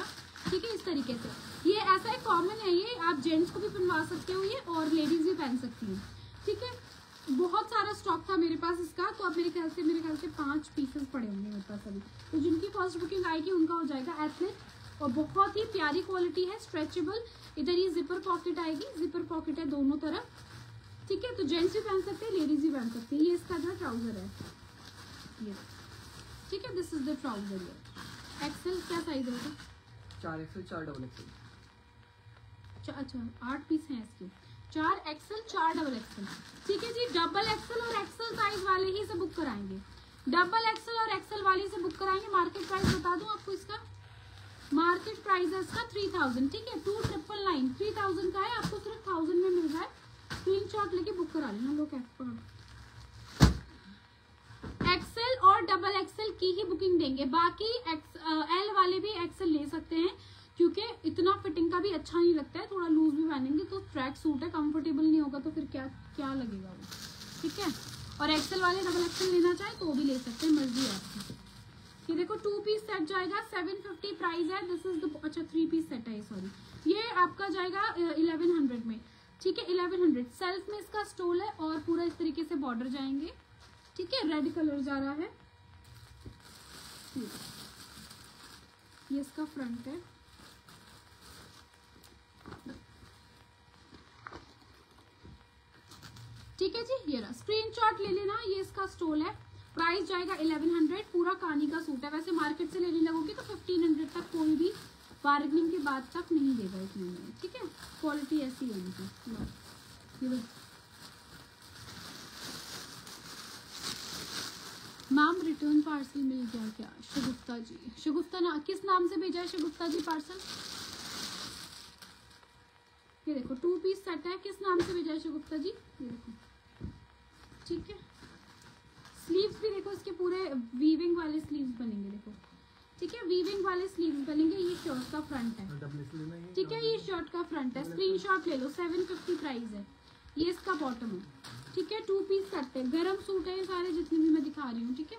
Speaker 1: ठीक है इस तरीके से। ये ऐसा है कॉमन है ये आप जेंट्स को भी पहनवा सकते हो ये और लेडीज़ भी पहन सकती हैं ठीक है? बहुत सारा स्टॉक था मेरे पास इसका तो अब मेरे ख्याल से मेरे ख्याल से पाँच पीसेस पड़े होंगे मेरे पास अभी। तो जिनकी फ़र्स्ट बुकिंग आएगी उनका हो जाएगा एथलेट और बहुत ही प्यारी क्वालिटी है स्ट्रेचेबल इधर ये जिपर पॉकेट आएगी जिपर पॉकेट है दोनों तरफ़। ठीक है तो जेंट्स भी पहन सकते हैं लेडीज़ भी पहन सकते हैं। ये इसका जो ट्राउज़र है। ये। ठीक है दिस इज़ द ट्राउज़र ये एक्सेल क्या साइज़ होगा
Speaker 2: चार एक्सल चार डबल एक्सल
Speaker 1: अच्छा आठ पीस हैं इसके। चार एक्सल चार डबल एक्सल ठीक है जी? डबल एक्सल और एक्सल साइज़ वाले ही से बुक कराएँगे। डबल एक्सल और एक्सल वाली से बुक कराएँगे। मार्केट प्राइस बता दूँ आपको इसका? मार्केट प्राइस है इसका थ्री थाउज़ेंड ठीक है? Two triple nine three thousand का है, आपको सिर्फ़ थाउज़ेंड में मिल रहा है। स्क्रीन शॉट लेके बुक करा लेना लोग एक्सेल और डबल एक्सेल की ही बुकिंग देंगे। बाकी एल वाले भी एक्सेल ले सकते हैं। क्योंकि इतना फिटिंग का भी अच्छा नहीं लगता है, थोड़ा लूज भी पहनेंगे तो ट्रैक सूट है कंफर्टेबल नहीं होगा तो फिर क्या क्या लगेगा वो? ठीक है? और एक्सेल वाले डबल एक्सेल लेना चाहे तो भी ले सकते हैं, मर्ज़ी आपकी। ये देखो टू पीस सेट जाएगा सेवन फिफ्टी प्राइस है दिस इज़ द अच्छा थ्री पीस सेट है सॉरी ये आपका जाएगा इलेवन हंड्रेड में। ठीक है इलेवन हंड्रेड सेल्फ में इसका स्टोल है और पूरा इस तरीके से बॉर्डर जाएँगे। ठीक है रेड कलर जा रहा है। ये इसका फ्रंट है। ठीक है जी? ये रहा। स्क्रीनशॉट ले लेना, ये इसका स्टोल है। प्राइस जाएगा 1100 पूरा कानी का सूट है। वैसे मार्केट से लेने लगोगे तो 1500 तक कोई भी बार्गेनिंग के बाद तक नहीं देगा इतने में, ठीक है? क्वालिटी ऐसी है इनकी मैम रिटर्न पार्सल मिल गया क्या? शगुफ्ता जी। शगुफ्ता ना, किस नाम से भेजा है शगुफ्ता जी पार्सल ये देखो टू पीस सेट है किस नाम से भेजा है शगुप्ता जी? ये देखो। ठीक है? स्लीव्स भी देखो इसके पूरे वीविंग वाले स्लीव्स बनेंगे देखो। ठीक है? वीविंग वाले स्लीव्स बनेंगे ये शर्ट का फ्रंट
Speaker 3: है। ठीक है? ये
Speaker 1: शर्ट का फ्रंट है। स्क्रीनशॉट ले लो सेवन फिफ्टी प्राइस है। ये इसका बॉटम है। ठीक है? टू पीस सेट है। गर्म सूट है ये सारे जितने भी मैं दिखा रही हूँ ठीक है?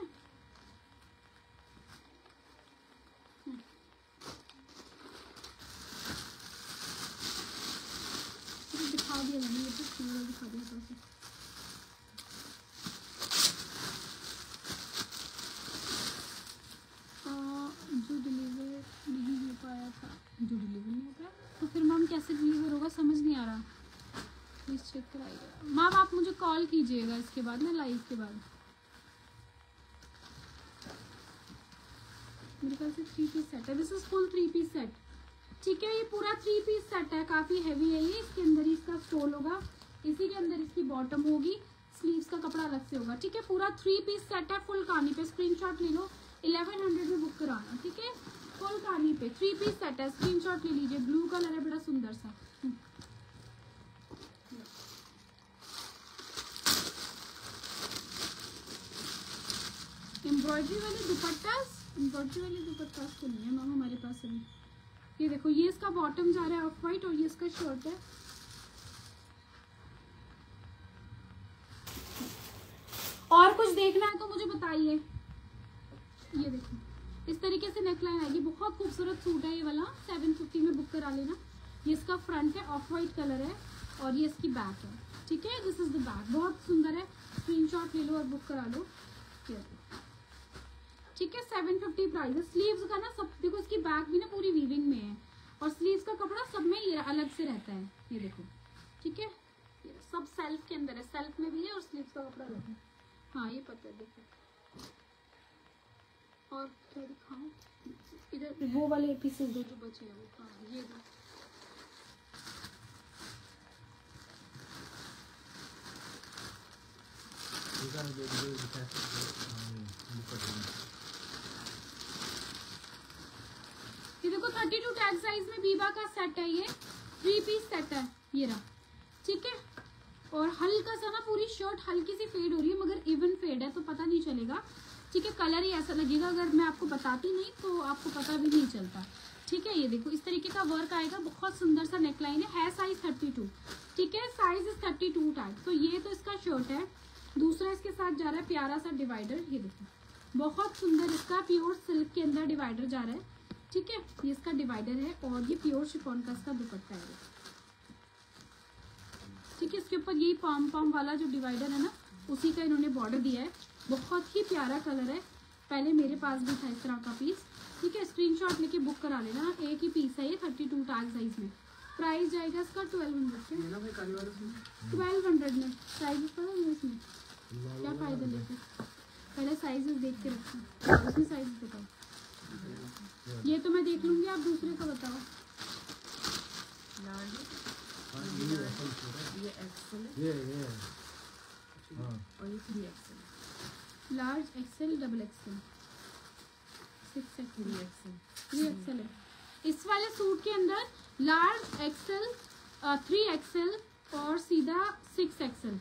Speaker 1: दिखा दिया मैंने ये तो पूरा दिखा दिया जो डिलीवर नहीं हो पाया था जो डिलीवर नहीं हो पाया तो फिर मैम कैसे डिलीवर होगा समझ नहीं आ रहा प्लीज़ चेक कराइएगा मैम आप मुझे कॉल कीजिएगा इसके बाद ना, लाइव के बाद। मेरे ख्याल से थ्री पीस सेट है। This is full three piece set ठीक है, ये पूरा थ्री पीस सेट है, काफ़ी हैवी है ये। इसके अंदर ही इसका स्टोल होगा। इसी के अंदर इसकी बॉटम होगी। स्लीव्स का कपड़ा अलग से होगा, ठीक है? पूरा थ्री पीस सेट है फुल कहानी पे। स्क्रीनशॉट ले लो। इलेवन हंड्रेड में बुक कराना, ठीक है? फुल कहानी पे। थ्री पीस सेट है स्क्रीनशॉट ले लीजिए। ब्लू कलर है, बड़ा सुंदर सा। एम्ब्रॉयडरी वाले दुपट्टा? एम्ब्रॉयडरी वाले दुपट्टा तो नहीं है मैम हमारे पास अभी। ये देखो, ये इसका बॉटम जा रहा है ऑफ़ वाइट और ये इसका शर्ट है। और कुछ देखना है तो मुझे बताइए। ये देखो, इस तरीके से नेकलाइन आएगी। बहुत खूबसूरत सूट है ये वाला। सेवन फिफ्टी में बुक करा लेना। ये इसका फ्रंट है ऑफ़ वाइट कलर है और ये इसकी बैक है। ठीक है? दिस इज़ द बैक बहुत सुंदर है। स्क्रीनशॉट ले लो और बुक करा लो। ठीक है सेवन फिफ्टी प्राइस है स्लीव्स का ना सब देखो इसकी बैक भी ना पूरी वीविंग में है और स्लीव्स का कपड़ा सब में ये अलग से रहता है ये देखो ठीक है सब सेल्फ के अंदर है सेल्फ में भी है और स्लीव्स का कपड़ा अलग है हाँ ये पता है देखो और क्या दिखाऊँ इधर वो वाले पीसेस दो जो बचे हैं वो हाँ ये दो
Speaker 3: 이
Speaker 1: ये देखो 32 टैग साइज़ में बीबा का सेट है ये। थ्री पीस सेट है ये रहा। ठीक है? और हल्का सा ना पूरी शर्ट हल्की सी फेड हो रही है मगर इवन फेड है तो पता नहीं चलेगा। ठीक है? कलर ही ऐसा लगेगा अगर मैं आपको बताती नहीं तो आपको पता भी नहीं चलता। ठीक है? ये देखो इस तरीके का वर्क आएगा। बहुत सुंदर सा नेकलाइन है, है साइज़ थर्टी टू ठीक है? Size is thirty two tag तो ये तो इसका शर्ट है। दूसरा इसके साथ जा रहा है प्यारा सा डिवाइडर ये देखो। बहुत सुंदर इसका प्योर सिल्क के अंदर डिवाइडर जा रहा है। ठीक है? ये इसका डिवाइडर है और ये प्योर शिफॉन का इसका दुपट्टा है। ठीक है इसके ऊपर यही पॉम पॉम वाला जो डिवाइडर है ना उसी का इन्होंने बॉर्डर दिया है। बहुत ही प्यारा कलर है। पहले मेरे पास भी था इस तरह का पीस ठीक है स्क्रीनशॉट लेके बुक करा लेना। एक ही पीस है ये थर्टी टू टैग साइज़ में। प्राइस जाएगा इसका ट्वेल्व हंड्रेड से। ट्वेल्व हंड्रेड में। साइज़ पता है इसमें।
Speaker 3: क्या फ़ायदा लेके?
Speaker 1: पहले साइजेस देख के रखना। उसमें साइज़ बताओ।
Speaker 3: ये
Speaker 1: तो मैं देख लूँगी आप दूसरे का बताओ।
Speaker 4: लार्ज ये।
Speaker 3: ऐसा
Speaker 4: ये एक्सेल
Speaker 3: ये ये
Speaker 2: हाँ।
Speaker 4: और ये three XL
Speaker 1: large XL double XL six three XL
Speaker 4: XL
Speaker 1: three XL है। इस वाले सूट के अंदर लार्ज एक्सेल थ्री एक्सेल और सीधा सिक्स एक्सेल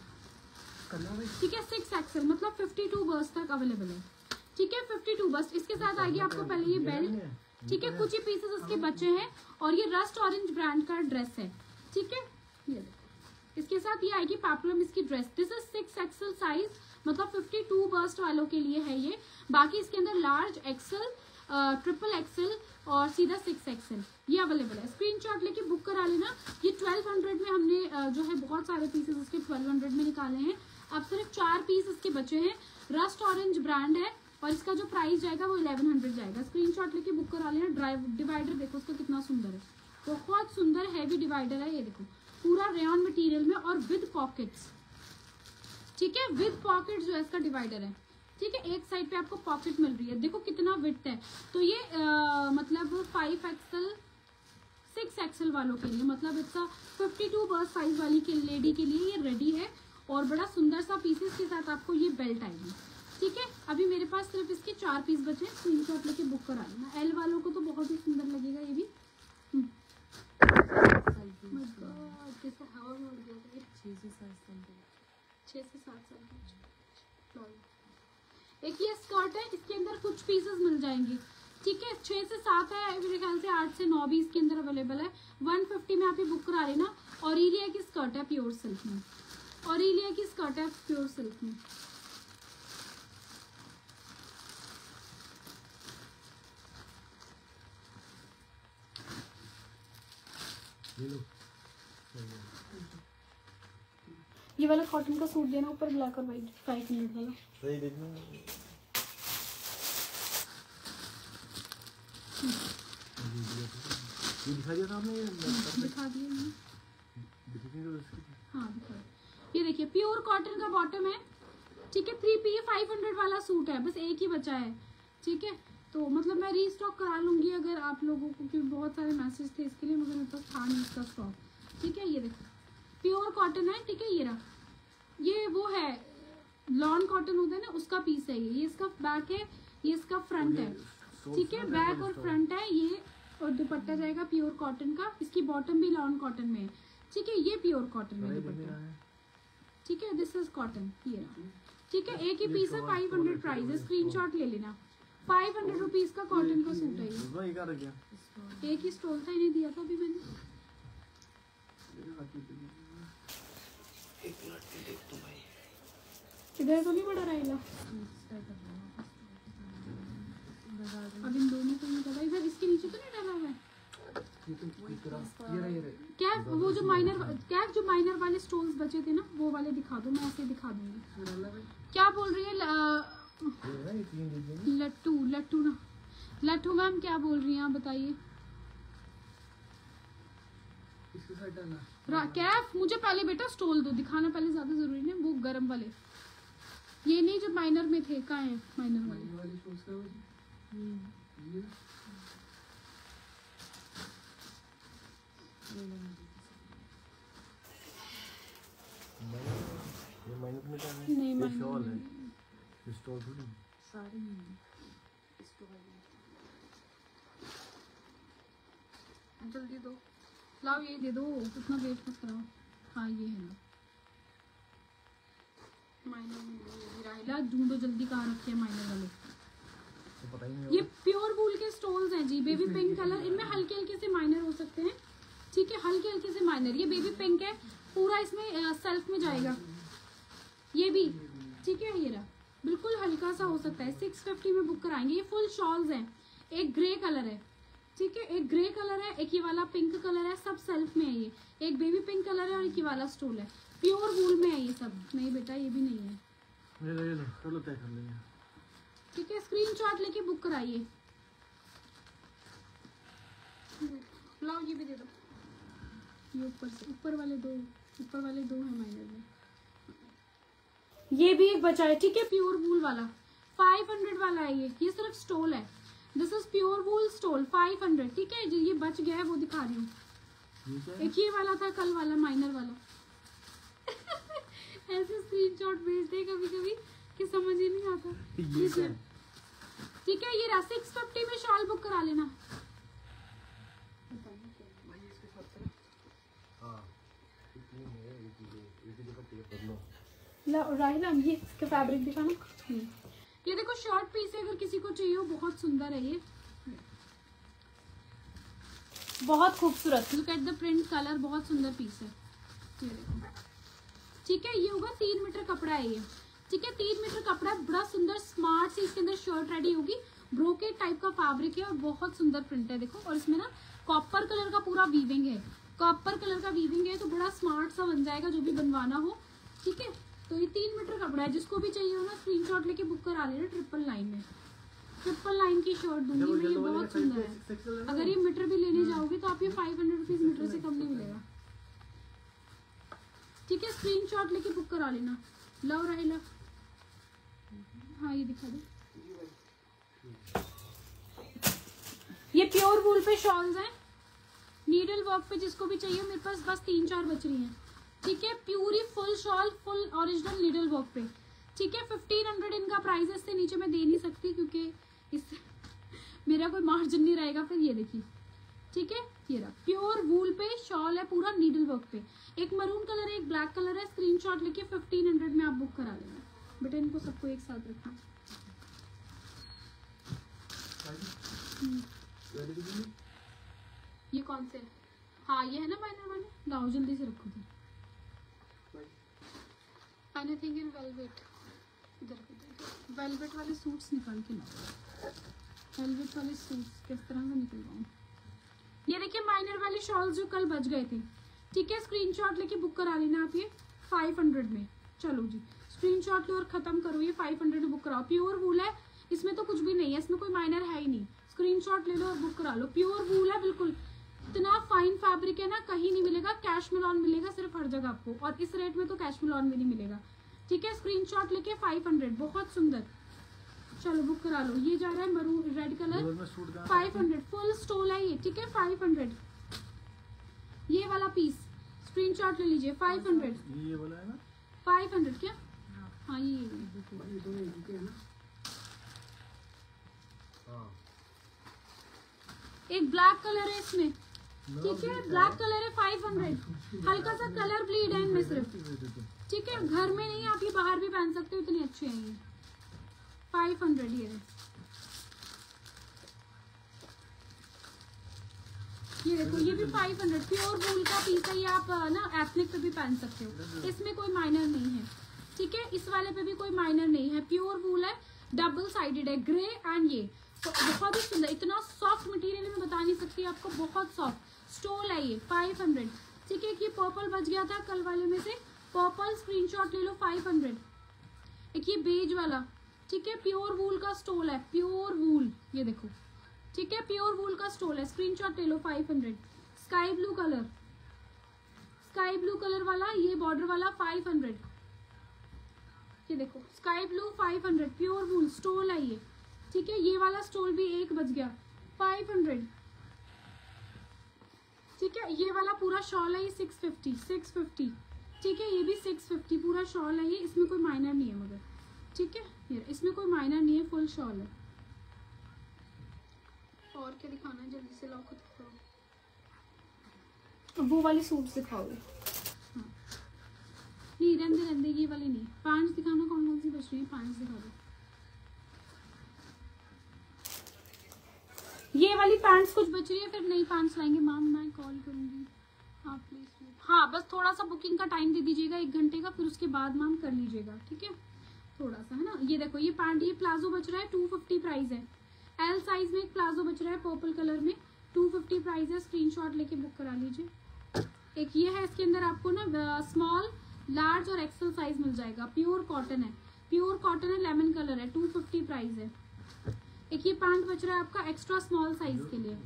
Speaker 1: ठीक है सिक्स एक्सेल मतलब फिफ्टी टू बर्स तक अवेलेबल है। ठीक है फिफ्टी टू बर्स इसके साथ आएगी आपको पहले ये
Speaker 3: बेल्ट ठीक है, कुछ
Speaker 1: ही पीसेस उसके बचे हैं। और ये रस्ट ऑरेंज ब्रांड का ड्रेस है। ठीक है? ये इसके साथ ये आएगी पैपलम इसकी dress this is six XL size मतलब 52 बर्स्ट वालों के लिए है ये। बाकी इसके अंदर लार्ज एक्सेल ट्रिपल एक्सेल और सीधा सिक्स एक्सेल ये अवेलेबल है। स्क्रीनशॉट लेके बुक करा लेना। ये 1200 में हमने जो है बहुत सारे पीसेस इसके 1200 में निकाले हैं। अब सिर्फ़ चार पीस इसके बचे हैं। रस्ट ऑरेंज ब्रांड है। और इसका जो प्राइस जाएगा वो 1100 जाएगा। स्क्रीनशॉट लेके बुक करा लेना। ड्राइव डिवाइडर देखो उसका कितना सुंदर है। बहुत सुंदर हैवी डिवाइडर है ये देखो। पूरा रेयन मटेरियल में और विद पॉकेट्स ठीक है? विद पॉकेट जो है इसका डिवाइडर है। ठीक है? एक साइड पे आपको पॉकेट मिल रही है। देखो कितना विथ है। तो ये आ, मतलब फाइव एक्सएल सिक्स एक्सएल वालों के लिए मतलब इसका फिफ्टी टू बर्स साइज़ वाली के लेडी के लिए ये रेडी है। और बड़ा सुंदर सा पीसेस के साथ आपको ये बेल्ट आएगी। ठीक है? अभी मेरे पास सिर्फ़ इसके चार पीस बचे स्क्रीन शॉट लेके बुक करा लेना। एल वालों को तो बहुत ही सुंदर लगेगा ये भी। छः से सात साल। लॉल। एक ये स्कर्ट है इसके अंदर कुछ पीसेस मिल जाएँगे। ठीक है? छह से सात है मेरे ख्याल से आठ से नौ भी इसके अंदर अवेलेबल है। वन फिफ्टी में आप ये बुक करा लेना। और की स्कर्ट है प्योर सिल्क में। और इलिया की स्कर्ट है प्योर सिल्क में।
Speaker 3: ये लो
Speaker 1: ये वाला कॉटन का सूट देना ऊपर ब्लैक और व्हाइट फाइव हंड्रेड वाला
Speaker 3: सही देखना। ये दिखा दिया था आपने? दिखा इसकी।
Speaker 1: हाँ दिखा ये देखिए प्योर कॉटन का बॉटम है ठीक है? थ्री पी फाइव हंड्रेड वाला सूट है बस एक ही बचा है ठीक है? तो मतलब मैं रीस्टॉक करा लूँगी अगर आप लोगों को क्योंकि बहुत सारे मैसेज थे इसके लिए मगर मेरे पास था नहीं इसका स्टॉक ठीक है ये देखो। प्योर कॉटन है ठीक है ये रहा। ये वो है लॉन कॉटन होता है ना उसका पीस है ये। ये इसका बैक है ये इसका फ्रंट है।
Speaker 3: ठीक है बैक और फ्रंट
Speaker 1: है ये और दुपट्टा जाएगा प्योर कॉटन का। इसकी बॉटम भी लॉन कॉटन में है। ठीक है ये प्योर कॉटन में दुपट्टा। ठीक है दिस इज़ कॉटन ये रहा। ठीक है एक ही पीस है फाइव हंड्रेड प्राइस है। स्क्रीनशॉट ले लेना। फाइव हंड्रेड रुपीज़ का कॉटन का सूट है
Speaker 3: ये।
Speaker 4: एक ही
Speaker 1: स्टोल था इन्हें दिया था अभी मैंने। इधर तो नहीं बड़ा रहेगा
Speaker 4: अब
Speaker 1: इन दोनों को नहीं डाला इधर इसके नीचे तो नहीं डाला हुआ है?
Speaker 2: तो
Speaker 1: क्या वो जो माइनर क्या जो माइनर वाले स्टोन्स बचे थे ना वो वाले दिखा दो मैं ऐसे दिखा दूँगी। क्या बोल रही है
Speaker 3: लट्टू
Speaker 1: लट्टू ना। लट्टू मैम क्या बोल रही हैं? आप बताइए। कैफ मुझे पहले बेटा स्टोल दो दिखाना पहले ज़्यादा ज़रूरी है वो गरम वाले। ये नहीं जो माइनर में थे कहाँ है? माइनर वाले। ये
Speaker 2: वाली सोच का ये।
Speaker 3: ये माइनस में नहीं माइनर थोड़ी
Speaker 4: सारी
Speaker 1: जल्दी दो। लाओ ये दे दो। उतना वेट मत कराओ। हाँ ये है ना। माइनर राहिला ढूंढो जल्दी कहाँ रखे हैं माइनर वाले। तो
Speaker 3: पता नहीं ये
Speaker 1: प्योर वूल के स्टोल्स हैं जी। बेबी पिंक कलर इनमें हल्के हल्के से माइनर हो सकते हैं। ठीक है हल्के हल्के से माइनर ये बेबी पिंक है। पूरा इसमें सेल्फ में जाएगा। ये भी। ठीक है ये रहा। बिल्कुल हल्का सा हो सकता है। सिक्स फिफ्टी में बुक कराएँगे। ये फुल शॉल्स हैं। एक ग्रे कलर है। ठीक है? एक ग्रे कलर है एक ये वाला पिंक कलर है। सब सेल्फ में है ये। एक बेबी पिंक कलर है और एक ये वाला स्टोल है। प्योर वूल में है ये सब। नहीं बेटा ये भी नहीं है।
Speaker 3: ये लो ये लो। चलो तय कर लेंगे।
Speaker 1: ठीक है? स्क्रीन शॉट लेके बुक कराइए। लाओ ये भी दे दो। ये ऊपर से ऊपर वाले दो ऊपर वाले दो है माइनर में। ये भी एक बचा है ठीक है? प्योर वूल वाला। फाइव हंड्रेड वाला है ये। ये सिर्फ़ स्टोल है। This is pure wool stole five hundred ठीक है? जो ये बच गया है वो दिखा रही हूँ।
Speaker 3: है। एक
Speaker 1: ये वाला था कल वाला माइनर वाला। [laughs] ऐसे स्क्रीनशॉट भेजते हैं कभी कभी कि समझ ही नहीं आता। है? ठीक है ये सिक्स फिफ्टी में शॉल बुक करा लेना
Speaker 3: हाँ इतनी है एक ही एक ही जगह टेप बदलो
Speaker 1: राहिला ये इसका फैब्रिक दिखाना। हम्म। ये देखो शॉर्ट पीस है अगर किसी को चाहिए हो बहुत सुंदर है ये। बहुत खूबसूरत। Look at the print colour बहुत सुंदर पीस है। ये देखो। ठीक है ये होगा तीन मीटर कपड़ा है ये। ठीक है तीन मीटर कपड़ा है बड़ा सुंदर स्मार्ट सी इसके अंदर शर्ट रेडी होगी। ब्रोकेट टाइप का फैब्रिक है और बहुत सुंदर प्रिंट है देखो। और इसमें ना कॉपर कलर का पूरा वीविंग है। कॉपर कलर का वीविंग है तो बड़ा स्मार्ट सा बन जाएगा जो भी बनवाना हो। ठीक है तो ये तीन मीटर कपड़ा है जिसको भी चाहिए हो ना स्क्रीनशॉट लेके बुक करा लेना ट्रिपल लाइन में। ट्रिपल लाइन की शर्ट दूँगी मैं ये बहुत सुंदर
Speaker 3: है। अगर ये
Speaker 1: मीटर भी लेने जाओगे तो आप ये फाइव हंड्रेड रुपीज़ मीटर से कम नहीं मिलेगा। ठीक है स्क्रीनशॉट लेके बुक करा लेना। लव रहेला हाँ ये दिखा दो। ये प्योर वूल पे शॉल्स हैं। नीडल वर्क पे जिसको भी चाहिए मेरे पास बस तीन चार बच रही हैं। ठीक है? Pure full shawl full original needle work पे। ठीक है? फिफ्टीन हंड्रेड इनका प्राइस इससे नीचे मैं दे नहीं सकती क्योंकि इससे मेरा कोई मार्जिन नहीं रहेगा। फिर ये देखिए। ठीक है? ये रहा। प्योर वूल पे शॉल है पूरा नीडल वर्क पे। एक मरून कलर है, एक ब्लैक कलर है। स्क्रीनशॉट लेके फिफ्टीन हंड्रेड में आप बुक करा लेना। बेटा इनको सबको एक साथ रखना। ये कौन से? हाँ ये है ना माइनर वाले? लाओ, जल्दी से रखो। तुम एनीथिंग इन वेलवेट इधर वेलवेट वाले सूट्स निकाल के लाओ। वेलवेट वाले सूट्स किस तरह से निकलवाऊं? ये देखिए माइनर वाले शॉल्स जो कल बच गए थे। ठीक है स्क्रीनशॉट लेके बुक करा लेना आप ये फाइव हंड्रेड में। चलो जी स्क्रीनशॉट लो और खत्म करो ये फाइव हंड्रेड में बुक कराओ। प्योर वूल है, इसमें तो कुछ भी नहीं है, इसमें कोई माइनर है ही नहीं। स्क्रीनशॉट ले लो और बुक करा लो। प्योर वूल है, बिल्कुल। इतना फाइन फैब्रिक है ना, कहीं नहीं मिलेगा कैश मिलॉन मिलेगा सिर्फ़ हर जगह आपको। और इस रेट में तो कैश मिलॉन भी नहीं मिलेगा। ठीक है? स्क्रीनशॉट लेके फाइव हंड्रेड बहुत सुंदर। चलो बुक करा लो। ये जा रहा है मरून रेड कलर
Speaker 3: में सूट का फाइव
Speaker 1: हंड्रेड फुल स्टोल है ये ठीक है? फाइव हंड्रेड ये वाला पीस स्क्रीनशॉट ले लीजिए फाइव हंड्रेड
Speaker 3: ये वाला है ना?
Speaker 1: फाइव हंड्रेड क्या? हाँ ये।
Speaker 3: हाँ
Speaker 1: एक ब्लैक कलर है इसमें। ठीक
Speaker 3: है? ब्लैक
Speaker 1: कलर है फाइव हंड्रेड [laughs] हल्का सा कलर ब्लीड है इनमें
Speaker 3: सिर्फ़। [laughs] ठीक है, घर में नहीं, आप
Speaker 1: ये बाहर भी पहन सकते हो, इतनी अच्छी है ये। फाइव हंड्रेड ये ये देखो, ये भी फाइव हंड्रेड प्योर वूल का पीस है, ये आप ना एथनिक पे भी पहन सकते हो। इसमें कोई माइनर नहीं है। ठीक है, इस वाले पे भी कोई माइनर नहीं है। प्योर वूल है डबल साइडेड है ग्रे एंड ये। तो बहुत ही सुंदर, इतना सॉफ्ट मटेरियल मैं बता नहीं सकती आपको, बहुत सॉफ्ट स्टोल है ये फाइव हंड्रेड ठीक है कि पर्पल बच गया था कल वाले में से। पर्पल स्क्रीनशॉट ले लो फाइव हंड्रेड एक ये बेज वाला, ठीक है? प्योर वूल का स्टोल है प्योर वूल ये देखो। ठीक है? प्योर वूल का स्टोल है स्क्रीनशॉट ले लो five hundred sky blue colour sky blue colour वाला, ये बॉर्डर वाला फाइव हंड्रेड ये देखो sky blue five hundred pure wool stole है ये। ठीक है? ये वाला स्टोल भी एक बज गया फाइव हंड्रेड ठीक है? ये वाला पूरा शॉल है ये सिक्स फिफ्टी सिक्स फिफ्टी ठीक है ये भी सिक्स फिफ्टी पूरा शॉल है ये इसमें कोई माइनर नहीं है मगर। ठीक है ये इसमें कोई माइनर नहीं है फुल शॉल है। और क्या दिखाना है? जल्दी से लाओ खुद दिखाओ वो वाली सूट दिखाओगे। हाँ। नहीं रहने रहने ये वाली नहीं। पाँच दिखाना कौन कौन सी बच रही है? पाँच दिखा दो। ये वाली पैंट्स कुछ बच रही है? फिर नई पैंट्स लाएँगे। मैम मैं कॉल करूँगी। आप प्लीज़ हाँ बस थोड़ा सा बुकिंग का टाइम दे दीजिएगा, एक घंटे का, फिर उसके बाद मैम कर लीजिएगा, ठीक है? थोड़ा सा है ना? ये देखो, ये पैंट ये प्लाजो बच रहा है टू फिफ्टी प्राइस है। एल साइज़ में एक प्लाजो बच रहा है पर्पल कलर में टू फिफ्टी प्राइस है स्क्रीनशॉट लेके बुक करा लीजिए। एक ये है, इसके अंदर आपको ना स्मॉल लार्ज और एक्सल साइज़ मिल जाएगा प्योर कॉटन है। प्योर कॉटन है लेमन कलर है टू फिफ्टी प्राइस है। एक ये पैंट बच रहा है आपका एक्स्ट्रा स्मॉल साइज़ के लिए।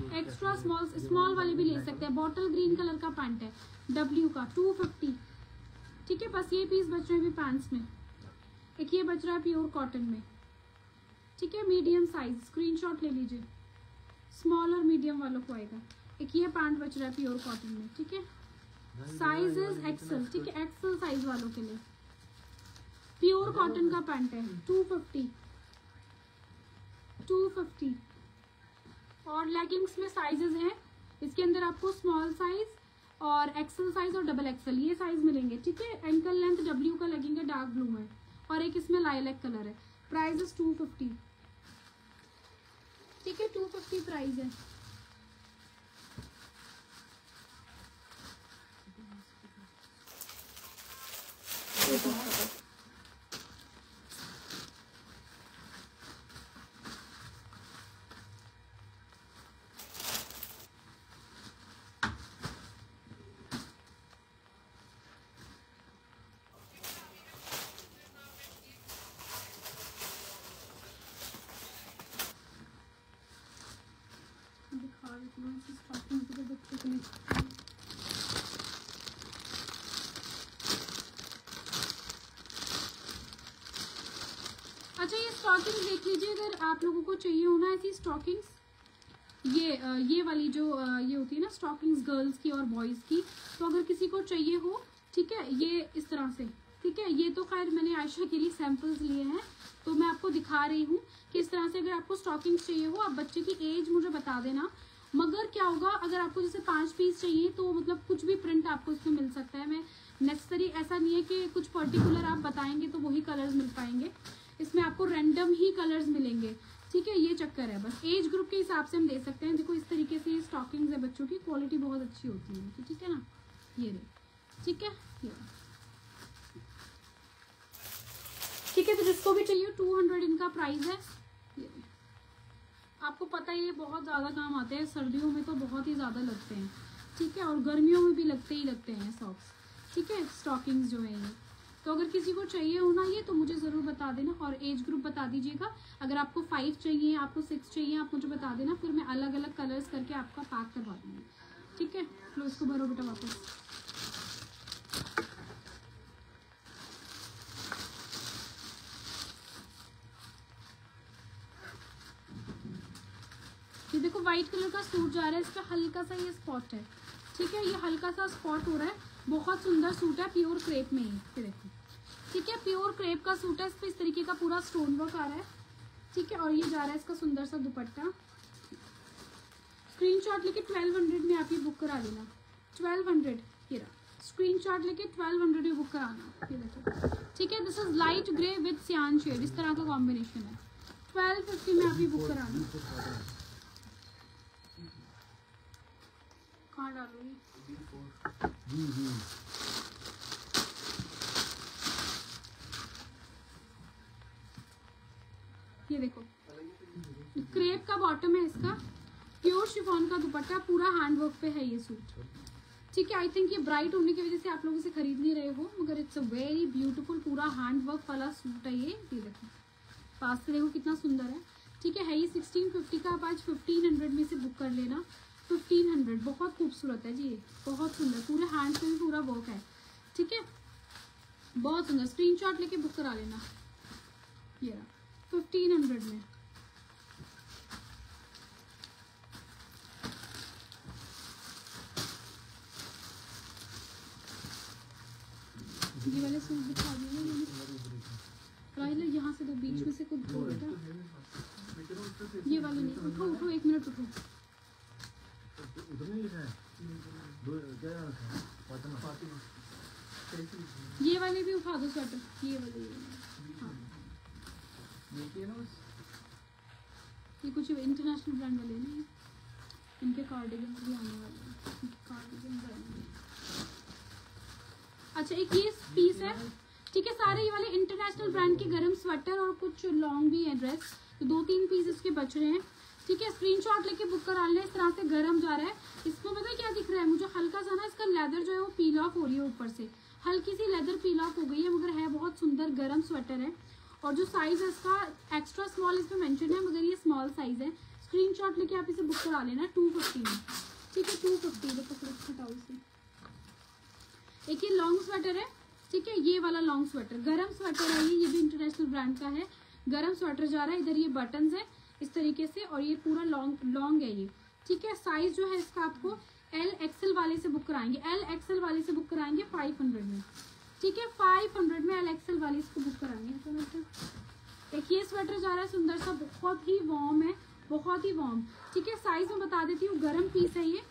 Speaker 3: एक्स्ट्रा स्मॉल स्मॉल वाले भी ले सकते
Speaker 1: हैं। बॉटल ग्रीन कलर का पैंट है। डब्ल्यू का टू फिफ्टी ठीक है, बस ये पीस बच रहे हैं पैंट्स में। एक ये बच रहा है प्योर कॉटन में। ठीक है मीडियम साइज़ स्क्रीनशॉट ले लीजिए। स्मॉल और मीडियम वालों को आएगा। एक ये पैंट बच रहा है प्योर कॉटन में। ठीक है?
Speaker 3: साइज़ इज़ एक्सल ठीक
Speaker 1: है एक्सल साइज़ वालों के लिए। प्योर कॉटन का पैंट है। टू फिफ्टी टू फिफ्टी और लेगिंग्स में साइजेस हैं। इसके अंदर आपको स्मॉल साइज़ और एक्सल साइज़ और डबल एक्सल ये साइज़ मिलेंगे, ठीक है? एंकल लेंथ डब्ल्यू का लगेंगे डार्क ब्लू में और एक इसमें लाइलैक कलर है। प्राइस इज़ टू फिफ्टी ठीक है टू फिफ्टी प्राइस है। दिखा देती हूँ इस स्टॉकिंग के लिए बच्चों के लिए अच्छा ये स्टॉकिंग देख लीजिए अगर आप लोगों को चाहिए हो ना ऐसी स्टॉकिंग्स ये ये वाली जो ये होती है ना स्टॉकिंग्स गर्ल्स की और बॉयज़ की तो अगर किसी को चाहिए हो, ठीक है, ये इस तरह से, ठीक है, ये तो खैर मैंने आयशा के लिए सैंपल्स लिए हैं तो मैं आपको दिखा रही हूँ कि इस तरह से अगर आपको स्टॉकिंग्स चाहिए हो, आप बच्चे की एज मुझे बता देना मगर क्या होगा, अगर आपको जैसे पाँच पीस चाहिए तो मतलब कुछ भी प्रिंट आपको इसमें मिल सकता है। मैं नेसेसरी ऐसा नहीं है कि कुछ पर्टिकुलर आप बताएँगे तो वही कलर्स मिल पाएँगे। इसमें आपको रैंडम ही कलर्स मिलेंगे। ठीक है, ये चक्कर है। बस एज ग्रुप के हिसाब से हम दे सकते हैं। देखो, इस तरीके से ये स्टॉकिंग्स है बच्चों की। क्वालिटी बहुत अच्छी होती है ठीक है ना? ये ठीक है? ठीक है तो जिसको भी चाहिए टू हंड्रेड इनका प्राइस है। आपको पता ही है बहुत ज़्यादा काम आते हैं, सर्दियों में तो बहुत ही ज़्यादा लगते हैं। ठीक है, और गर्मियों में भी लगते ही लगते हैं सॉक्स ठीक है स्टॉकिंग्स जो है ये। तो अगर किसी को चाहिए हो ना ये तो मुझे ज़रूर बता देना और एज ग्रुप बता दीजिएगा। अगर आपको फाइव चाहिए, आपको सिक्स चाहिए, आप मुझे बता देना, फिर मैं अलग अलग कलर्स करके आपका पैक करवा दूँगी। ठीक है, लो इसको भरो बेटा वापस। देखो व्हाइट कलर का सूट जा रहा है इस पर हल्का सा ये स्पॉट है। ठीक है, ये हल्का सा स्पॉट हो रहा है। बहुत सुंदर सूट है प्योर क्रेप में ही ये देखो। ठीक है प्योर क्रेप का सूट है, इस पे इस तरीके का पूरा स्टोन वर्क आ रहा है। ठीक है, और ये जा रहा है इसका सुंदर सा दुपट्टा। स्क्रीनशॉट लेके ट्वेल्व हंड्रेड में आप ये बुक करा लेना ट्वेल्व हंड्रेड ये रहा। स्क्रीनशॉट लेके ट्वेल्व हंड्रेड में बुक कराना, ये देखो। ठीक है this is light grey with cyan shade इस तरह का कॉम्बिनेशन है। ट्वेल्व फिफ्टी में आप ये बुक कराना कहाँ डालोगी ये देखो।
Speaker 2: क्रेप
Speaker 1: का बॉटम है इसका। प्योर शिफॉन का दुपट्टा, पूरा हैंडवर्क पे है ये सूट ठीक है आई थिंक ये ब्राइट होने की वजह से आप लोग इसे खरीद नहीं रहे हो, मगर इट्स अ वेरी ब्यूटीफुल पूरा हैंडवर्क वाला सूट है ये। ये देखो। पास से देखो कितना सुंदर है। ठीक है है ये सिक्सटीन फिफ्टी का आप आज फिफ्टीन हंड्रेड में से बुक कर लेना। फिफ्टीन हंड्रेड बहुत खूबसूरत है जी ये बहुत सुंदर, पूरे हैंड पे भी पूरा वर्क है, ठीक है? बहुत सुंदर स्क्रीनशॉट लेके बुक करा लेना। ये फिफ्टीन हंड्रेड में।
Speaker 3: ये वाले सूट दिखा दिया
Speaker 1: मैंने। यहाँ से तो बीच में से कुछ दो
Speaker 2: ये वाले नहीं, उठो उठो,
Speaker 1: एक मिनट उठो। ये वाले भी उठा दो स्वेटर ये वाले।
Speaker 2: हाँ।
Speaker 1: ये कुछ इंटरनेशनल ब्रांड वाले हैं। इनके कार्डिगन भी आने वाले हैं। कार्डिगन अच्छा एक ये पीस है। ठीक है, सारे ये वाले इंटरनेशनल ब्रांड के गरम स्वेटर और कुछ लॉन्ग भी है ड्रेस तो दो तीन पीस इसके बच रहे हैं। ठीक है स्क्रीनशॉट लेके बुक करा लें, इस तरह से गर्म जा रहा है। इसमें पता है क्या दिख रहा है? मुझे हल्का सा ना इसका लेदर जो है वो पील ऑफ़ हो रही है ऊपर से। हल्की सी लेदर पील ऑफ़ हो गई है, मगर है बहुत सुंदर गर्म स्वेटर है। और जो साइज़ है इसका एक्स्ट्रा स्मॉल इसमें मेंशन है, मगर ये स्मॉल साइज़ है। स्क्रीनशॉट लेके आप इसे बुक करा लेना टू फिफ्टी में। ठीक है टू फिफ्टी हटाओ इसे। एक ये लॉन्ग स्वेटर है, ठीक है, ये वाला लॉन्ग स्वेटर गरम स्वेटर है ये ये भी इंटरनेशनल ब्रांड का है। गरम स्वेटर जा रहा है, इधर ये बटन है। इस तरीके से और ये पूरा लॉन्ग लॉन्ग है ये। ठीक है साइज़ जो है इसका आपको एल एक्सएल वाले से बुक कराएँगे। एल एक्सएल वाले से बुक कराएँगे फाइव हंड्रेड में। ठीक है फाइव हंड्रेड में एल एक्सएल वाले इसको बुक कराएँगे। ये स्वेटर जा रहा है, सुंदर सा, बहुत ही वार्म है, बहुत ही वार्म ठीक है साइज़ में बता देती हूँ, गर्म पीस है ये।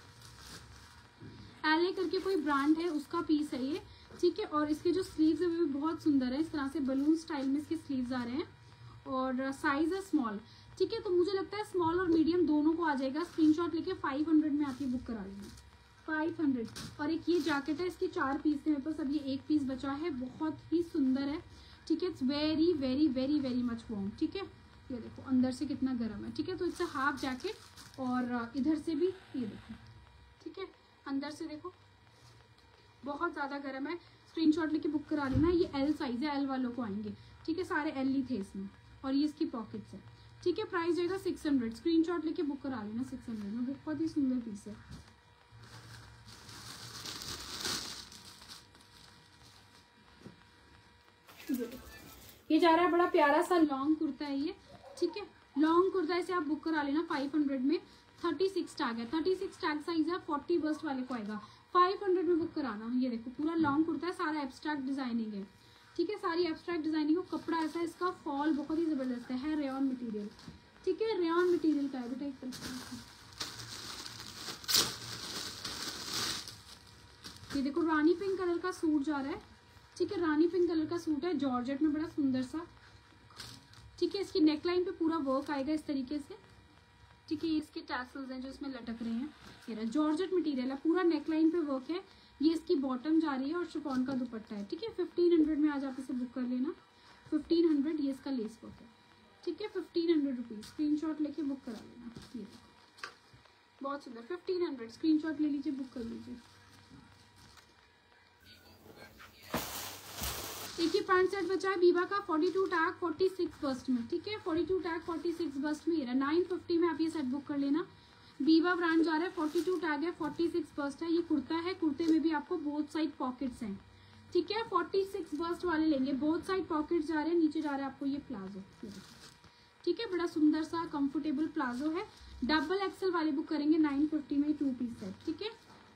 Speaker 1: एल करके कोई ब्रांड है, उसका पीस है ये। ठीक है, और इसके जो स्लीव्स है, वो भी बहुत सुंदर है। इस तरह से बलून स्टाइल में इसके स्लीव्स आ रहे हैं। और साइज़ है स्मॉल ठीक है तो मुझे लगता है स्मॉल और मीडियम दोनों को आ जाएगा। स्क्रीनशॉट लेके फाइव हंड्रेड में आप ये बुक करा फाइव हंड्रेड और एक ये जैकेट है, इसके चार पीस थे मेरे पास। अब ये एक पीस बचा है। बहुत ही सुंदर है। ठीक है it's very very very very much warm ठीक है? ये देखो, अंदर से कितना गर्म है। ठीक है तो इट्स हाफ़ जैकेट और इधर से भी ये देखो। ठीक है? अंदर से देखो। बहुत ज़्यादा गर्म है। स्क्रीनशॉट लेके बुक करा लेना। ये एल साइज़ है एल वालों को आएँगे। ठीक है, सारे एल ही थे इसमें। और ये इसकी पॉकेट्स है। ठीक है प्राइस जाएगा सिक्स हंड्रेड स्क्रीन शॉट लेके बुक करा लेना सिक्स हंड्रेड में. बहुत ही सुंदर पीस है. ये जा रहा है बड़ा प्यारा सा लॉन्ग कुर्ता है ये. ठीक है? लॉन्ग कुर्ता इसे आप बुक करा लेना फाइव हंड्रेड में. थर्टी सिक्स टैग है. थर्टी सिक्स टैग साइज़ है. फोर्टी बस्ट वाले को आएगा. फाइव हंड्रेड में बुक कराना. ये देखो, पूरा लॉन्ग कुर्ता है. सारा एब्स्ट्रैक्ट डिज़ाइनिंग है. ठीक है सारी एब्स्ट्रैक्ट डिज़ाइनिंग हो कपड़ा ऐसा इसका फॉल बहुत ही ज़बरदस्त है, रेन मटेरियल ठीक है रेन मटेरियल का है बेटा एक तरफ़ ये देखो रानी पिंक कलर का सूट जा रहा है। ठीक है रानी पिंक कलर का सूट है जॉर्जेट में बड़ा सुंदर सा। ठीक है इसकी नेकलाइन पे पूरा वर्क आएगा इस तरीके से। ठीक है इसके टैसल्स हैं जो इसमें लटक रहे हैं। ये रहा जॉर्जेट मटेरियल है पूरा नेकलाइन पे वर्क है। ये इसकी बॉटम जा रही है और शिफॉन का दुपट्टा है, ठीक है? फिफ्टीन हंड्रेड में आज आप इसे बुक कर लेना। फिफ्टीन हंड्रेड ये इसका लेस वर्क है, ठीक है? Fifteen hundred rupees screen shot लेके बुक करा लेना। ये बहुत सुंदर। फिफ्टीन हंड्रेड स्क्रीन शॉट ले लीजिए बुक कर लीजिए। एक ही पैंट सेट बचा है बीबा का 42 टैग 46 बस्ट में, ठीक है? 42 टैग 46 बस्ट में ये रहा। 950 में आप ये सेट बुक कर लेना। बीबा ब्रांड जा रहा है 42 टैग है 46 बस्ट है, ये कुर्ता है, कुर्ते में भी आपको बोथ साइड पॉकेट्स हैं। ठीक है 46 बस्ट वाले लेंगे बोथ साइड पॉकेट्स जा रहे हैं, नीचे जा रहा है आपको ये प्लाजो। ठीक है, बड़ा सुंदर सा कंफर्टेबल प्लाजो है। डबल एक्सल वाले बुक करेंगे 950 में टू पीस सेट ठीक है?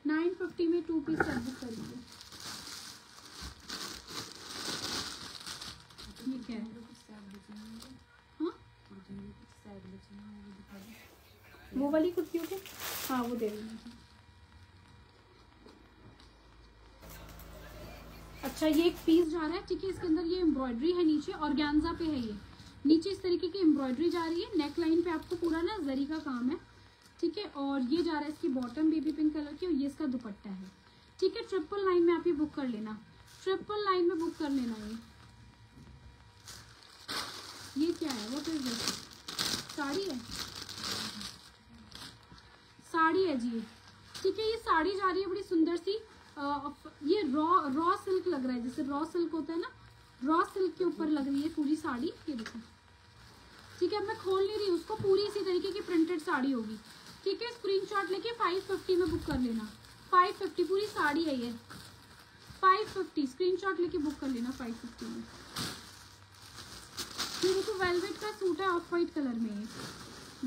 Speaker 1: 950 में टू पीस सेट बुक करेंगे।
Speaker 4: क्या है।
Speaker 1: हाँ?
Speaker 4: वो
Speaker 1: वाली कुर्तियों के हाँ वो दे हूँ अच्छा ये एक पीस जा रहा है, ठीक है, इसके अंदर ये एम्ब्रॉयडरी है नीचे ऑर्गेन्जा पे है ये। नीचे इस तरीके की एम्ब्रॉयडरी जा रही है नेक लाइन पे आपको पूरा ना जरी का काम है, ठीक है, और ये जा रहा है इसकी बॉटम बेबी पिंक कलर की, और ये इसका दुपट्टा है। ठीक है ट्रिपल लाइन में आप ये बुक कर लेना। ट्रिपल लाइन में बुक कर लेना ये। ये क्या है? वो किस साड़ी है? साड़ी है जी। ठीक है ये साड़ी जा रही है बड़ी सुंदर सी। अ, ये रॉ रॉ सिल्क लग रहा है जैसे रॉ सिल्क होता है ना रॉ सिल्क के ऊपर लग रही है पूरी साड़ी ये देखो। ठीक है अब मैं खोल नहीं रही उसको पूरी इसी तरीके की प्रिंटेड साड़ी होगी। ठीक है स्क्रीनशॉट लेके 550 में बुक कर लेना। 550 पूरी साड़ी है ये। 550 स्क्रीनशॉट लेके बुक कर लेना 550 में। ये देखो वेलवेट का सूट है ऑफ़ वाइट कलर में ये।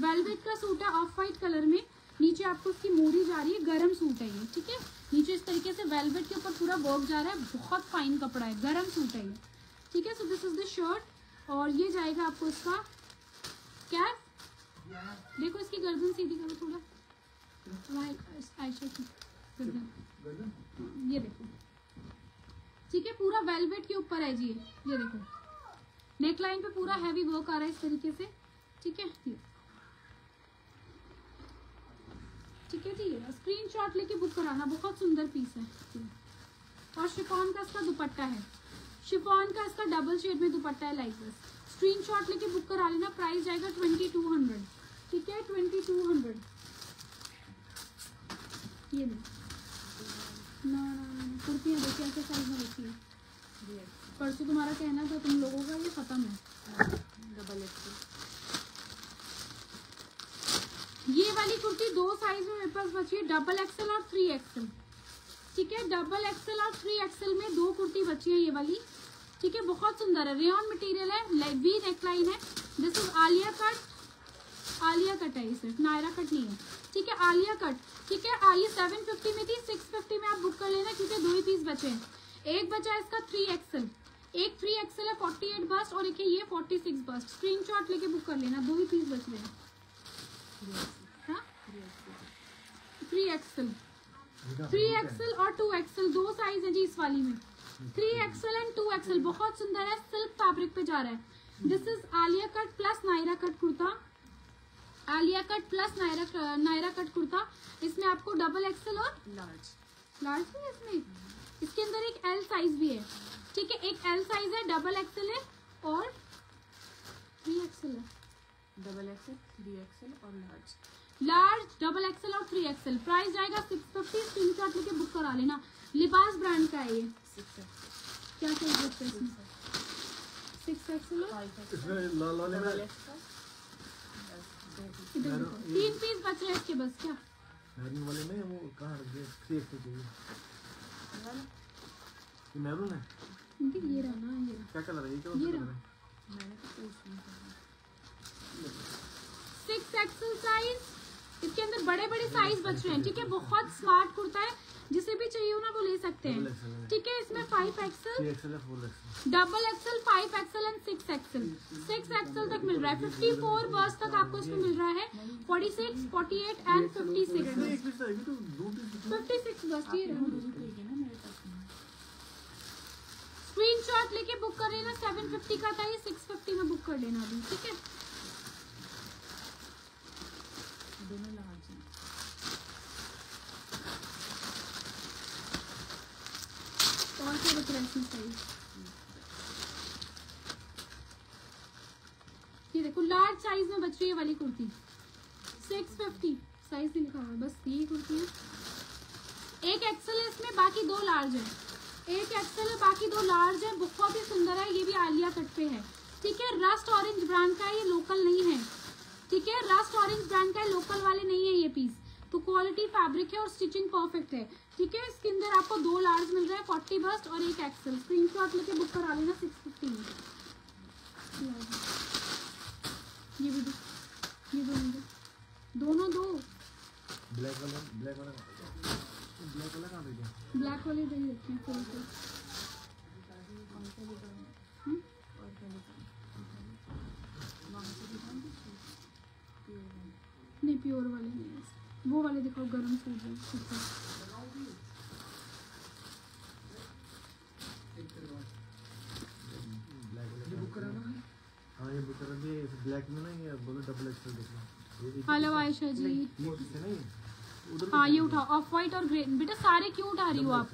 Speaker 1: वेलवेट का सूट है ऑफ़ वाइट कलर में। नीचे आपको उसकी मोरी जा रही है, गर्म सूट है ये, ठीक है? नीचे इस तरीके से वेलवेट के ऊपर पूरा वर्क जा रहा है, बहुत फाइन कपड़ा है, गरम सूट है ये, ठीक है? So this is the shirt और ये जाएगा आपको इसका, क्या? देखो इसकी गर्दन सीधी करो थोड़ा। आयशा की गर्दन ये देखो। ठीक है? पूरा वेलवेट के ऊपर है जी, ये देखो। नेक लाइन पे पूरा हैवी वर्क आ रहा है इस तरीके से, ठीक है ये ठीक है जी स्क्रीन शॉट लेके बुक कराना, बहुत सुंदर पीस है। और शिफॉन का इसका दुपट्टा है। शिफॉन का इसका डबल शेड में दुपट्टा है लाइक दिस स्क्रीन शॉट लेके बुक करा लेना प्राइस जाएगा ट्वेंटी टू हंड्रेड ठीक है ट्वेंटी टू हंड्रेड ये कुर्तियाँ देखिए ऐसे साइज़ में देखी है।
Speaker 4: परसों
Speaker 1: तुम्हारा कहना था, तुम लोगों का, ये खत्म है
Speaker 4: डबल एक्सल
Speaker 1: ये वाली कुर्ती दो साइज़ में मेरे पास बची है डबल एक्सएल और थ्री एक्सएल ठीक है डबल एक्सएल और थ्री एक्सएल में दो कुर्ती बची है ये वाली। ठीक है बहुत सुंदर है। रेयन मटेरियल है वी नेकलाइन है। This is Alia cut Alia cut है ये सिर्फ़ नायरा कट नहीं है। ठीक है आलिया कट ठीक है आ, ये सेवन फिफ्टी में थी सिक्स फिफ्टी में आप बुक कर लेना क्योंकि दो ही पीस बचे हैं। एक बचा है इसका थ्री एक्सएल एक थ्री एक्सएल है फोर्टी एट बस्ट और एक है ये forty six bust screen shot लेके बुक कर लेना दो ही पीस बच रहे हैं।
Speaker 4: हाँ
Speaker 1: थ्री एक्सएल
Speaker 3: थ्री एक्सएल
Speaker 1: और टू एक्सएल दो साइज़ है जी इस वाली में।
Speaker 3: Three XL
Speaker 1: and two XL बहुत सुंदर है सिल्क फैब्रिक पे जा रहा है। This is Alia cut plus Naira cut kurta. Alia cut plus Naira Naira cut kurta. इसमें आपको डबल एक्सएल और
Speaker 4: लार्ज
Speaker 1: लार्ज भी है इसमें? इसके अंदर एक एल साइज़ भी है। ठीक है एक एल साइज़ है डबल एक्सएल है और थ्री एक्सएल है।
Speaker 4: डबल एक्सल थ्री एक्सल और लार्ज
Speaker 1: लार्ज डबल एक्सएल और थ्री एक्सएल प्राइस जाएगा सिक्स फिफ्टी स्क्रीन शॉट लेके बुक करा लेना। लिबास ब्रांड का है ये।
Speaker 4: एक्सल
Speaker 1: क्या चाहिए इसमें? सिक्स एक्सएल
Speaker 4: एक्सल एक्सल
Speaker 1: तीन पीस बच रहे इसके बस क्या?
Speaker 3: मैरून वाले में वो कहाँ रख दिया? थ्री एक्स चाहिए ये मैरून है?
Speaker 1: ये रहा ना ये।
Speaker 3: क्या कलर है? ये क्या कलर है?
Speaker 4: मैंने तो पूछ नहीं
Speaker 1: सिक्स एक्सएल साइज़ इसके अंदर बड़े बड़े साइज़ बच रहे हैं ठीक है? बहुत स्मार्ट कुर्ता है जिसे भी चाहिए हो ना वो ले सकते
Speaker 3: हैं।
Speaker 1: ठीक है इसमें five XL
Speaker 3: XL XL
Speaker 1: double XL five XL and six XL six XL तक मिल रहा है। फिफ्टी फोर बर्स तक आपको इसमें मिल रहा है। Forty six forty eight and fifty six
Speaker 3: तो फिफ्टी
Speaker 1: सिक्स बस ये स्क्रीन शॉट लेके बुक कर लेना। सेवन फिफ्टी का था ये सिक्स फिफ्टी में बुक कर लेना अभी ठीक है?
Speaker 4: दोनों लार्ज हैं
Speaker 1: और क्या है इसमें साइज़ ये देखो लार्ज साइज़ में बच रही है वाली कुर्ती।
Speaker 4: सिक्स फिफ्टी
Speaker 1: साइज़ भी लिखा हुआ बस ये कुर्ती है। एक एक्सेल है इसमें, बाकी दो लार्ज है। एक एक्सेल है, बाकी दो लार्ज है, बहुत ही सुंदर है, ये भी आलिया कट पे है। ठीक है रस्ट ऑरेंज ब्रांड का ये लोकल नहीं है। ठीक है रस्ट ऑरेंज ब्रांड का है लोकल वाले नहीं है ये पीस तो क्वालिटी फैब्रिक है और स्टिचिंग परफेक्ट है. ठीक है इसके अंदर आपको दो लार्ज मिल रहा है फोर्टी बस्ट और एक एक्सेल स्क्रीन शॉट लेके बुक करा लेना सिक्स फिफ्टी में ये भी दो ये दो दोनों दो.
Speaker 3: ब्लैक वाला ब्लैक वाला ब्लैक वाला कहाँ
Speaker 1: ब्लैक वाले दे रखे हैं फुल फुल
Speaker 2: कौन
Speaker 4: सा दुकान है
Speaker 1: हम्म?
Speaker 4: और क्या दुकान वहाँ से दुकान देखी प्योर वाली।
Speaker 1: नहीं प्योर वाले नहीं है। वो वाले दिखाओ गर्म सूट है ऊपर।
Speaker 3: बुक है? हाँ ये बुक करा ब्लैक में ना ये बोलो डबल एक्सल देखना। हेलो आयशा
Speaker 1: जी। ये
Speaker 3: है ये उधर हाँ ये उठाओ
Speaker 1: ऑफ़ वाइट और ग्रे बेटा सारे क्यों उठा रही हो आप?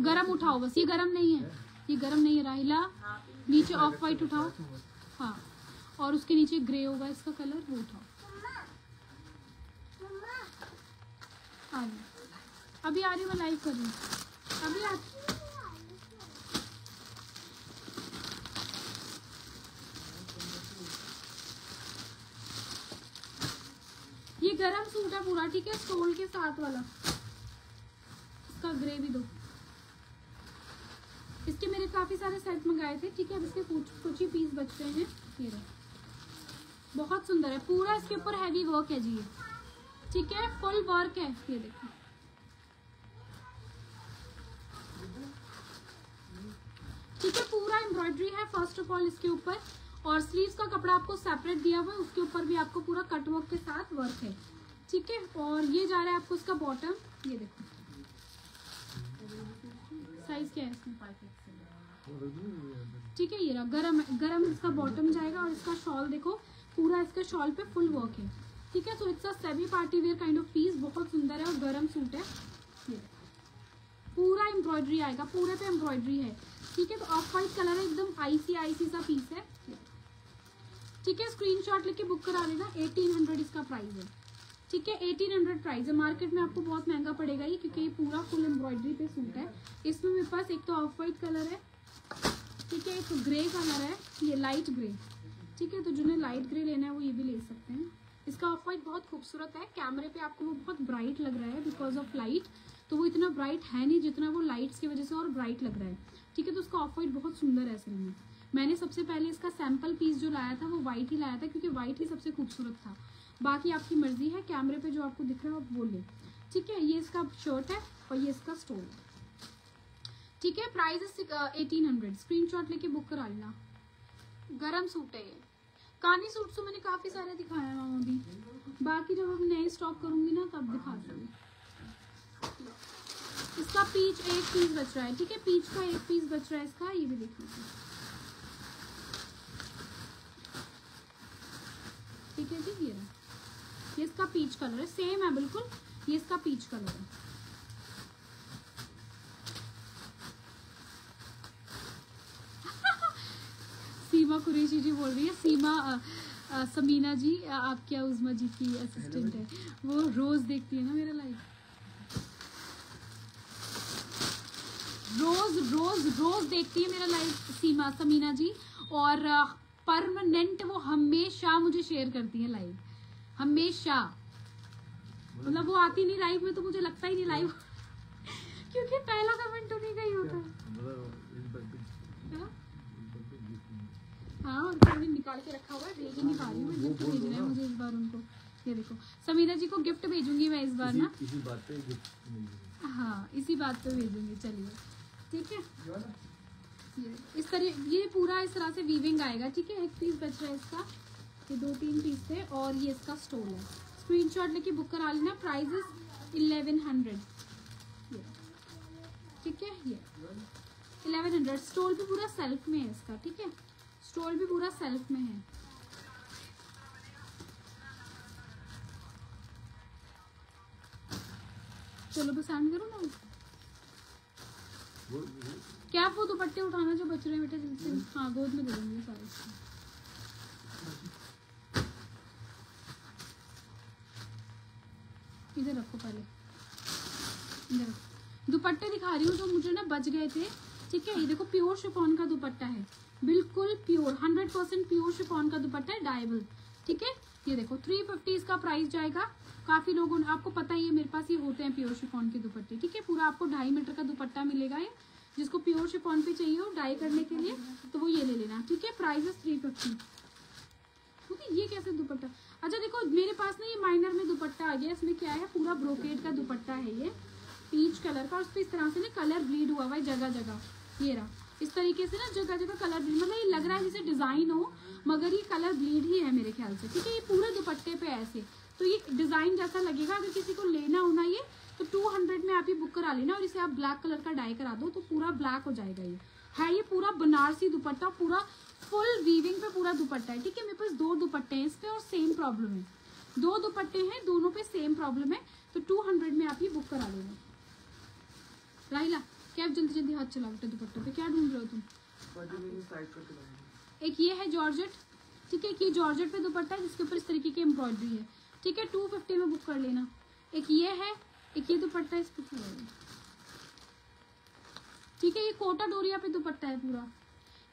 Speaker 1: गरम उठाओ बस ये गरम नहीं है। ये गरम नहीं है राहिला। नीचे ऑफ़ वाइट उठाओ। हाँ और उसके नीचे ग्रे होगा इसका कलर वो उठाओ। आ अभी आ रही मैं लाइव कर। अभी आ ये गरम सूट है पूरा, ठीक है? स्टोल के साथ वाला। इसका ग्रे भी दो। इसके मेरे काफ़ी सारे सेट मंगाए थे, ठीक है? अब इसके कुछ कुछ ही पीस बच रहे हैं। ये बहुत सुंदर है। पूरा इसके ऊपर हैवी वर्क है जी ये। ठीक है फुल वर्क है। ये देखो। ठीक है, पूरा एम्ब्रॉयडरी है फ़र्स्ट ऑफ़ ऑल इसके ऊपर। और स्लीव्स का कपड़ा आपको सेपरेट दिया हुआ है, उसके ऊपर भी आपको पूरा कट वर्क के साथ वर्क है। ठीक है, और ये जा रहा है आपको इसका बॉटम ये देखो।
Speaker 4: साइज़
Speaker 1: क्या है इसमें? ठीक है, ये गरम गरम इसका बॉटम जाएगा और इसका शॉल देखो। पूरा इसका शॉल पे फुल वर्क है। ठीक है so it's a semi party wear kind of piece बहुत सुंदर है और गर्म सूट है। पूरा एम्ब्रॉयडरी आएगा, पूरे पे एम्ब्रॉयडरी है। ठीक है तो ऑफ़ वाइट कलर है, एकदम आईसी आईसी सा पीस है। ठीक है स्क्रीनशॉट लेके बुक करा लेना 1800 इसका प्राइस है। ठीक है 1800 प्राइस है। मार्केट में आपको बहुत महँगा पड़ेगा ये, क्योंकि ये पूरा फुल एम्ब्रॉयडरी पे सूट है। इसमें मेरे पास एक तो ऑफ़ वाइट कलर है, ठीक है, एक ग्रे कलर है, ये लाइट ग्रे ठीक है तो जिन्हें लाइट ग्रे लेना है, वो ये भी ले सकते हैं। इसका ऑफ़ वाइट बहुत खूबसूरत है। कैमरे पे आपको वो बहुत ब्राइट लग रहा है बिकॉज़ ऑफ़ लाइट तो वो इतना ब्राइट है नहीं जितना वो लाइट्स की वजह से और ब्राइट लग रहा है। ठीक है तो उसका ऑफ़ वाइट बहुत सुंदर है असल में। मैंने सबसे पहले इसका सैंपल पीस जो लाया था, वो वाइट ही लाया था, क्योंकि वाइट ही सबसे खूबसूरत था। बाकी आपकी मर्ज़ी है, कैमरे पे जो आपको दिख रहा है, आप वो ले। ठीक है, ये इसका शर्ट है और ये इसका स्टोन है। ठीक है प्राइस एटीन हंड्रेड स्क्रीन लेके बुक करा लेना। गर्म सूट है ये। कानी सूट तो मैंने काफ़ी सारे दिखाया है मामा
Speaker 2: अभी।
Speaker 1: बाकी जब हम नए स्टॉक करूँगी ना, तब दिखा दूँगी। इसका पीच एक पीस बच रहा है, ठीक है? पीच का एक पीस बच रहा है इसका, ये भी देख लीजिए। ठीक है जी, ये ये इसका पीच कलर है सेम है, बिल्कुल। ये इसका पीच कलर है। सीमा कुरेशी जी बोल रही है। सीमा अ, अ, समीना जी अ, आपके उजमा जी की असिस्टेंट है। वो रोज देखती है ना मेरा लाइव रोज रोज रोज देखती है मेरा लाइव सीमा समीना जी। और परमानेंट वो हमेशा मुझे शेयर करती है लाइव हमेशा।
Speaker 3: मतलब वो
Speaker 1: आती नहीं लाइव में तो मुझे लगता ही नहीं लाइव [laughs] क्योंकि पहला कमेंट उन्हीं का ही होता। है हाँ? हाँ और मैंने निकाल के रखा हुआ है भेज नहीं पा रही हूँ गिफ्ट भेजना है मुझे इस बार उनको। ये देखो समीरा जी को गिफ्ट भेजूँगी मैं इस बार ना?
Speaker 3: इसी बात पे गिफ्ट
Speaker 1: हाँ इसी बात पे भेजूँगी चलिए। ठीक है? इस तरह ये पूरा इस तरह से वीविंग आएगा ठीक है? एक पीस बच रहा है इसका। ये दो तीन पीस थे और ये इसका स्टोल है। स्क्रीनशॉट लेके बुक करा लेना प्राइस इलेवन हंड्रेड ठीक है? ये इलेवन हंड्रेड स्टोल भी पूरा सेल्फ में है इसका ठीक है? स्टोल भी पूरा सेल्फ में है। चलो बस एंड करो ना। क्या वो दुपट्टे उठाना जो बच रहे बेटा? जल्दी से हाँ गोद में दे दूँगी सारे इधर रखो पहले। इधर दुपट्टे दिखा रही हूँ जो मुझे ना बच गए थे। ठीक है, ये देखो प्योर शिफॉन का दुपट्टा है। बिल्कुल pure hundred percent pure chiffon का दुपट्टा है डायबल ठीक है, ये देखो थ्री फिफ्टी इसका प्राइस जाएगा। काफ़ी लोगों, आपको पता ही है, मेरे पास ये होते हैं प्योर शिफॉन के दुपट्टे। ठीक है, पूरा आपको ढाई मीटर का दुपट्टा मिलेगा ये, जिसको प्योर शिफॉन पे चाहिए हो डाई करने के लिए तो वो ये ले लेना। ठीक है प्राइस थ्री फिफ्टी ये कैसे दुपट्टा? अच्छा देखो, मेरे पास ना ये माइनर में दुपट्टा आ गया, इसमें क्या है, पूरा ब्रोकेड का दुपट्टा है ये पीच कलर का, और इस तरह से ना कलर ब्लीड हुआ हुआ है जगह जगह ये रहा। इस तरीके से ना जगह जगह कलर ब्लीड मतलब ये लग रहा है जैसे डिज़ाइन हो, मगर ये कलर ब्लीड ही है मेरे ख्याल से, ठीक है? ये पूरे दुपट्टे पे ऐसे। तो ये डिज़ाइन जैसा लगेगा, अगर किसी को लेना हो ना ये तो टू हंड्रेड में आप ये बुक करा लेना और इसे आप ब्लैक कलर का डाई करा दो तो पूरा ब्लैक हो जाएगा ये। है ये पूरा बनारसी दुपट्टा, पूरा फुल वीविंग पे पूरा दुपट्टा है, ठीक है? मेरे पास दो दुपट्टे हैं इस पे और सेम प्रॉब्लम है। दो दुपट्टे हैं, दोनों पे सेम प्रॉब्लम है तो टू हंड्रेड में आप ये बुक करा लेना। राहिला क्या जल्दी जल्दी हाथ चला बेटा दुपट्टों पे। क्या ढूंढ रहे हो तुम? एक ये है जॉर्जेट, ठीक है? एक ये जॉर्जेट पे दुपट्टा है, जिसके ऊपर इस तरीके की एम्ब्रॉयडरी है। ठीक है? टू फिफ्टी में बुक कर लेना। एक ये है, एक ये दुपट्टा है, इस पे चला लेना। ठीक है? ये कोटा डोरिया पे दुपट्टा है पूरा।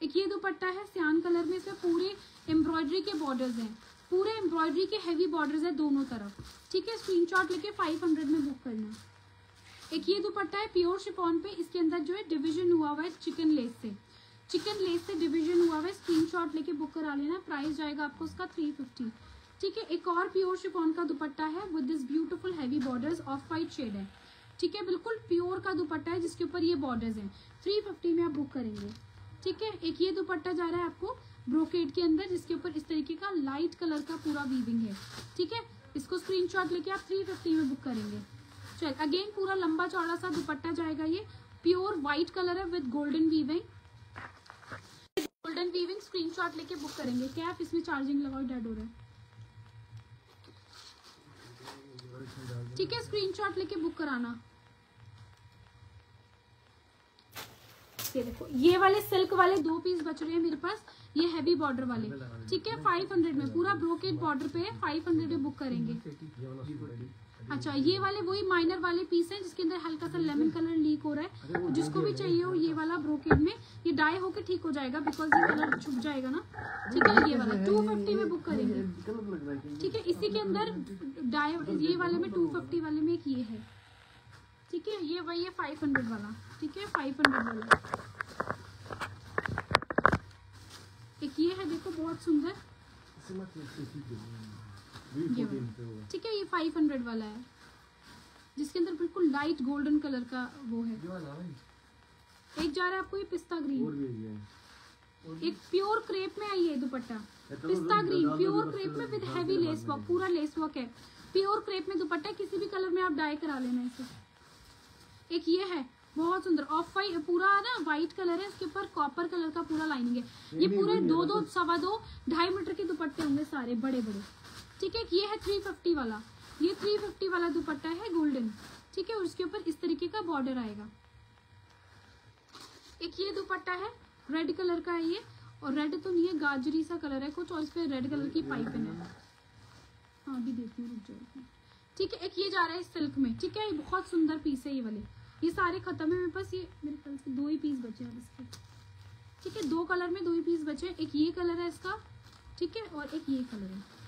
Speaker 1: एक ये दुपट्टा है, सियान कलर में, इसमें पूरे एम्ब्रॉयडरी के बॉर्डर्स हैं। पूरे एम्ब्रॉयडरी के हैवी बॉर्डर्स है दोनों तरफ़। ठीक है? स्क्रीनशॉट लेके 500 में बुक करना। एक ये दुपट्टा है प्योर शिफॉन पे, इसके अंदर जो है डिवीज़न हुआ हुआ है चिकन लेस से। चिकन लेस से डिवीज़न हुआ हुआ है स्क्रीनशॉट लेके बुक करा लेना प्राइस जाएगा आपको उसका थ्री फिफ्टी ठीक है, एक और प्योर शिफॉन का दुपट्टा है with this beautiful heavy borders of white shade है। ठीक है, बिल्कुल प्योर का दुपट्टा है, जिसके ऊपर ये बॉर्डर्स हैं। थ्री फिफ्टी में आप बुक करेंगे। ठीक है, एक ये दुपट्टा जा रहा है आपको ब्रोकेड के अंदर, जिसके ऊपर इस तरीके का लाइट कलर का पूरा वीविंग है। ठीक है, इसको स्क्रीनशॉट लेके आप थ्री फिफ्टी में बुक करेंगे। चल अगेन पूरा लंबा चौड़ा सा दुपट्टा जाएगा ये। प्योर व्हाइट कलर है with golden weaving golden weaving screenshot लेके बुक करेंगे। कैप इसमें चार्जिंग लगाओ डेड हो रहा है?
Speaker 3: ठीक है
Speaker 1: स्क्रीनशॉट लेके बुक कराना। ये देखो, ये वाले सिल्क वाले दो पीस बच रहे हैं मेरे पास। ये हैवी बॉर्डर वाले। ठीक है फाइव हंड्रेड में। पूरा ब्रोकेट बॉर्डर पे है फाइव हंड्रेड में बुक करेंगे।
Speaker 3: अच्छा ये वाले वही
Speaker 1: माइनर वाले पीस हैं जिसके अंदर हल्का सा लेमन कलर लीक हो रहा है। जिसको भी चाहिए हो, ये वाला ब्रोकेड में, ये डाई होके ठीक हो जाएगा बिकॉज़ ये कलर छुप जाएगा ना।
Speaker 3: ठीक है, ये वाला टू फिफ्टी में बुक करेंगे। ठीक है, इसी के अंदर
Speaker 1: डाई ये वाले में टू फिफ्टी वाले में एक ये है। ठीक है, ये वही है फाइव हंड्रेड वाला। ठीक है फाइव हंड्रेड वाला। एक ये है, देखो, बहुत सुंदर।
Speaker 3: ये
Speaker 1: ठीक है ये फाइव हंड्रेड वाला है। जिसके अंदर बिल्कुल लाइट गोल्डन कलर का वो है। एक जा रहा है आपको ये पिस्ता
Speaker 3: ग्रीन
Speaker 2: एक
Speaker 1: प्योर क्रेप में आई है दुपट्टा।
Speaker 3: तो पिस्ता ग्रीन प्योर क्रेप में विद हैवी लेस वर्क पूरा
Speaker 1: लेस वर्क है। प्योर क्रेप में दुपट्टा किसी भी कलर में आप डाई करा लेना इसे। एक ये है बहुत सुंदर। ऑफ़ वाइट पूरा ना व्हाइट कलर है उसके ऊपर कॉपर कलर का पूरा लाइनिंग है। ये पूरे दो दो सवा दो ढाई मीटर के दुपट्टे होंगे सारे बड़े बड़े। ठीक है ये है थ्री फिफ्टी वाला। ये थ्री फिफ्टी वाला दुपट्टा है गोल्डन ठीक है, और उसके ऊपर इस तरीके का बॉर्डर आएगा। एक ये दुपट्टा है रेड कलर का है ये, और रेड तो नहीं है, गाजरी सा कलर है, कुछ और इस पे रेड कलर की पाइपिंग है। हाँ अभी देखती हूँ, रुक ठीक है, एक ये जा रहा है सिल्क में। ठीक है, ये बहुत सुंदर पीस है ये वाले। ये सारे खत्म है, मेरे पास ये, मेरे ख्याल से दो ही पीस बचे हैं इसके। ठीक है, दो कलर में दो ही पीस बचे एक ये कलर है इसका, ठीक है, और एक ये कलर है।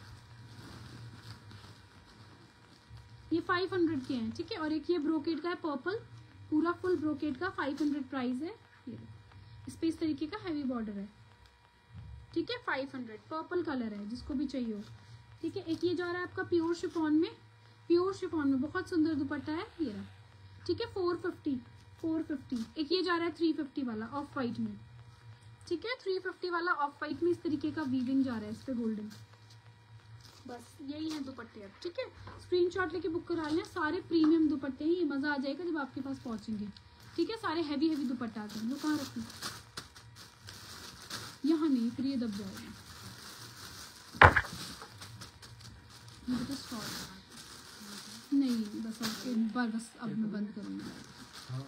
Speaker 1: ये फाइव हंड्रेड के हैं, ठीक है? और एक ये ब्रोकेट का है पर्पल पूरा फुल ब्रोकेट का फाइव हंड्रेड प्राइस है। ये इस पे इस तरीके का हैवी बॉर्डर है। ठीक है? फाइव हंड्रेड पर्पल कलर है, जिसको भी चाहिए हो। ठीक है? एक ये जा रहा है आपका प्योर शिफॉन में। प्योर शिफॉन में, बहुत सुंदर दुपट्टा है, ये रहा। ठीक है? फोर फिफ्टी फोर फिफ्टी एक ये जा रहा है थ्री फिफ्टी वाला ऑफ़ वाइट में। ठीक है? थ्री फिफ्टी वाला ऑफ़ वाइट में इस तरीके का वीविंग जा रहा है, इस पे गोल्डन बस, यही है दुपट्टे अब, ठीक है? स्क्रीनशॉट लेके बुक करा लें, सारे प्रीमियम दुपट्टे हैं, ये मज़ा आ जाएगा जब आपके पास पहुँचेंगे। ठीक है? सारे हैवी हैवी दुपट्टा आते हैं वो कहाँ रखूँ। यहाँ नहीं, फिर ये दब जाएगा। ये नहीं, बस अब, एक बार बस अब मैं बंद करूँगी।
Speaker 3: हाँ।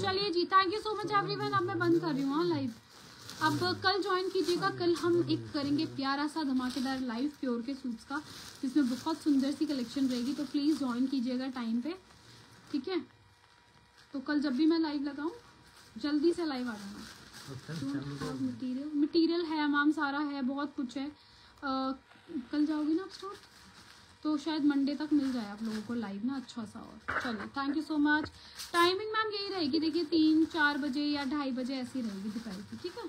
Speaker 3: चलिए
Speaker 1: जी thank you so much everyone अब मैं बंद कर रही हूँ लाइव अब कल ज्वाइन कीजिएगा। कल हम एक करेंगे प्यारा सा धमाकेदार लाइव प्योर के सूट्स का जिसमें बहुत सुंदर सी कलेक्शन रहेगी। तो प्लीज़ ज्वाइन कीजिएगा टाइम पे ठीक है? तो कल जब भी मैं लाइव लगाऊँ जल्दी से लाइव आ जाना। मटीरियल मटीरियल है मैम सारा है बहुत कुछ है। अ, कल जाओगी ना आप स्टोर तो शायद मंडे तक मिल जाए आप लोगों को लाइव ना अच्छा सा और। चलो thank you so much timing ma'am यही रहेगी, देखिए तीन, चार बजे या ढाई बजे ऐसी रहेगी दोपहर की, ठीक है?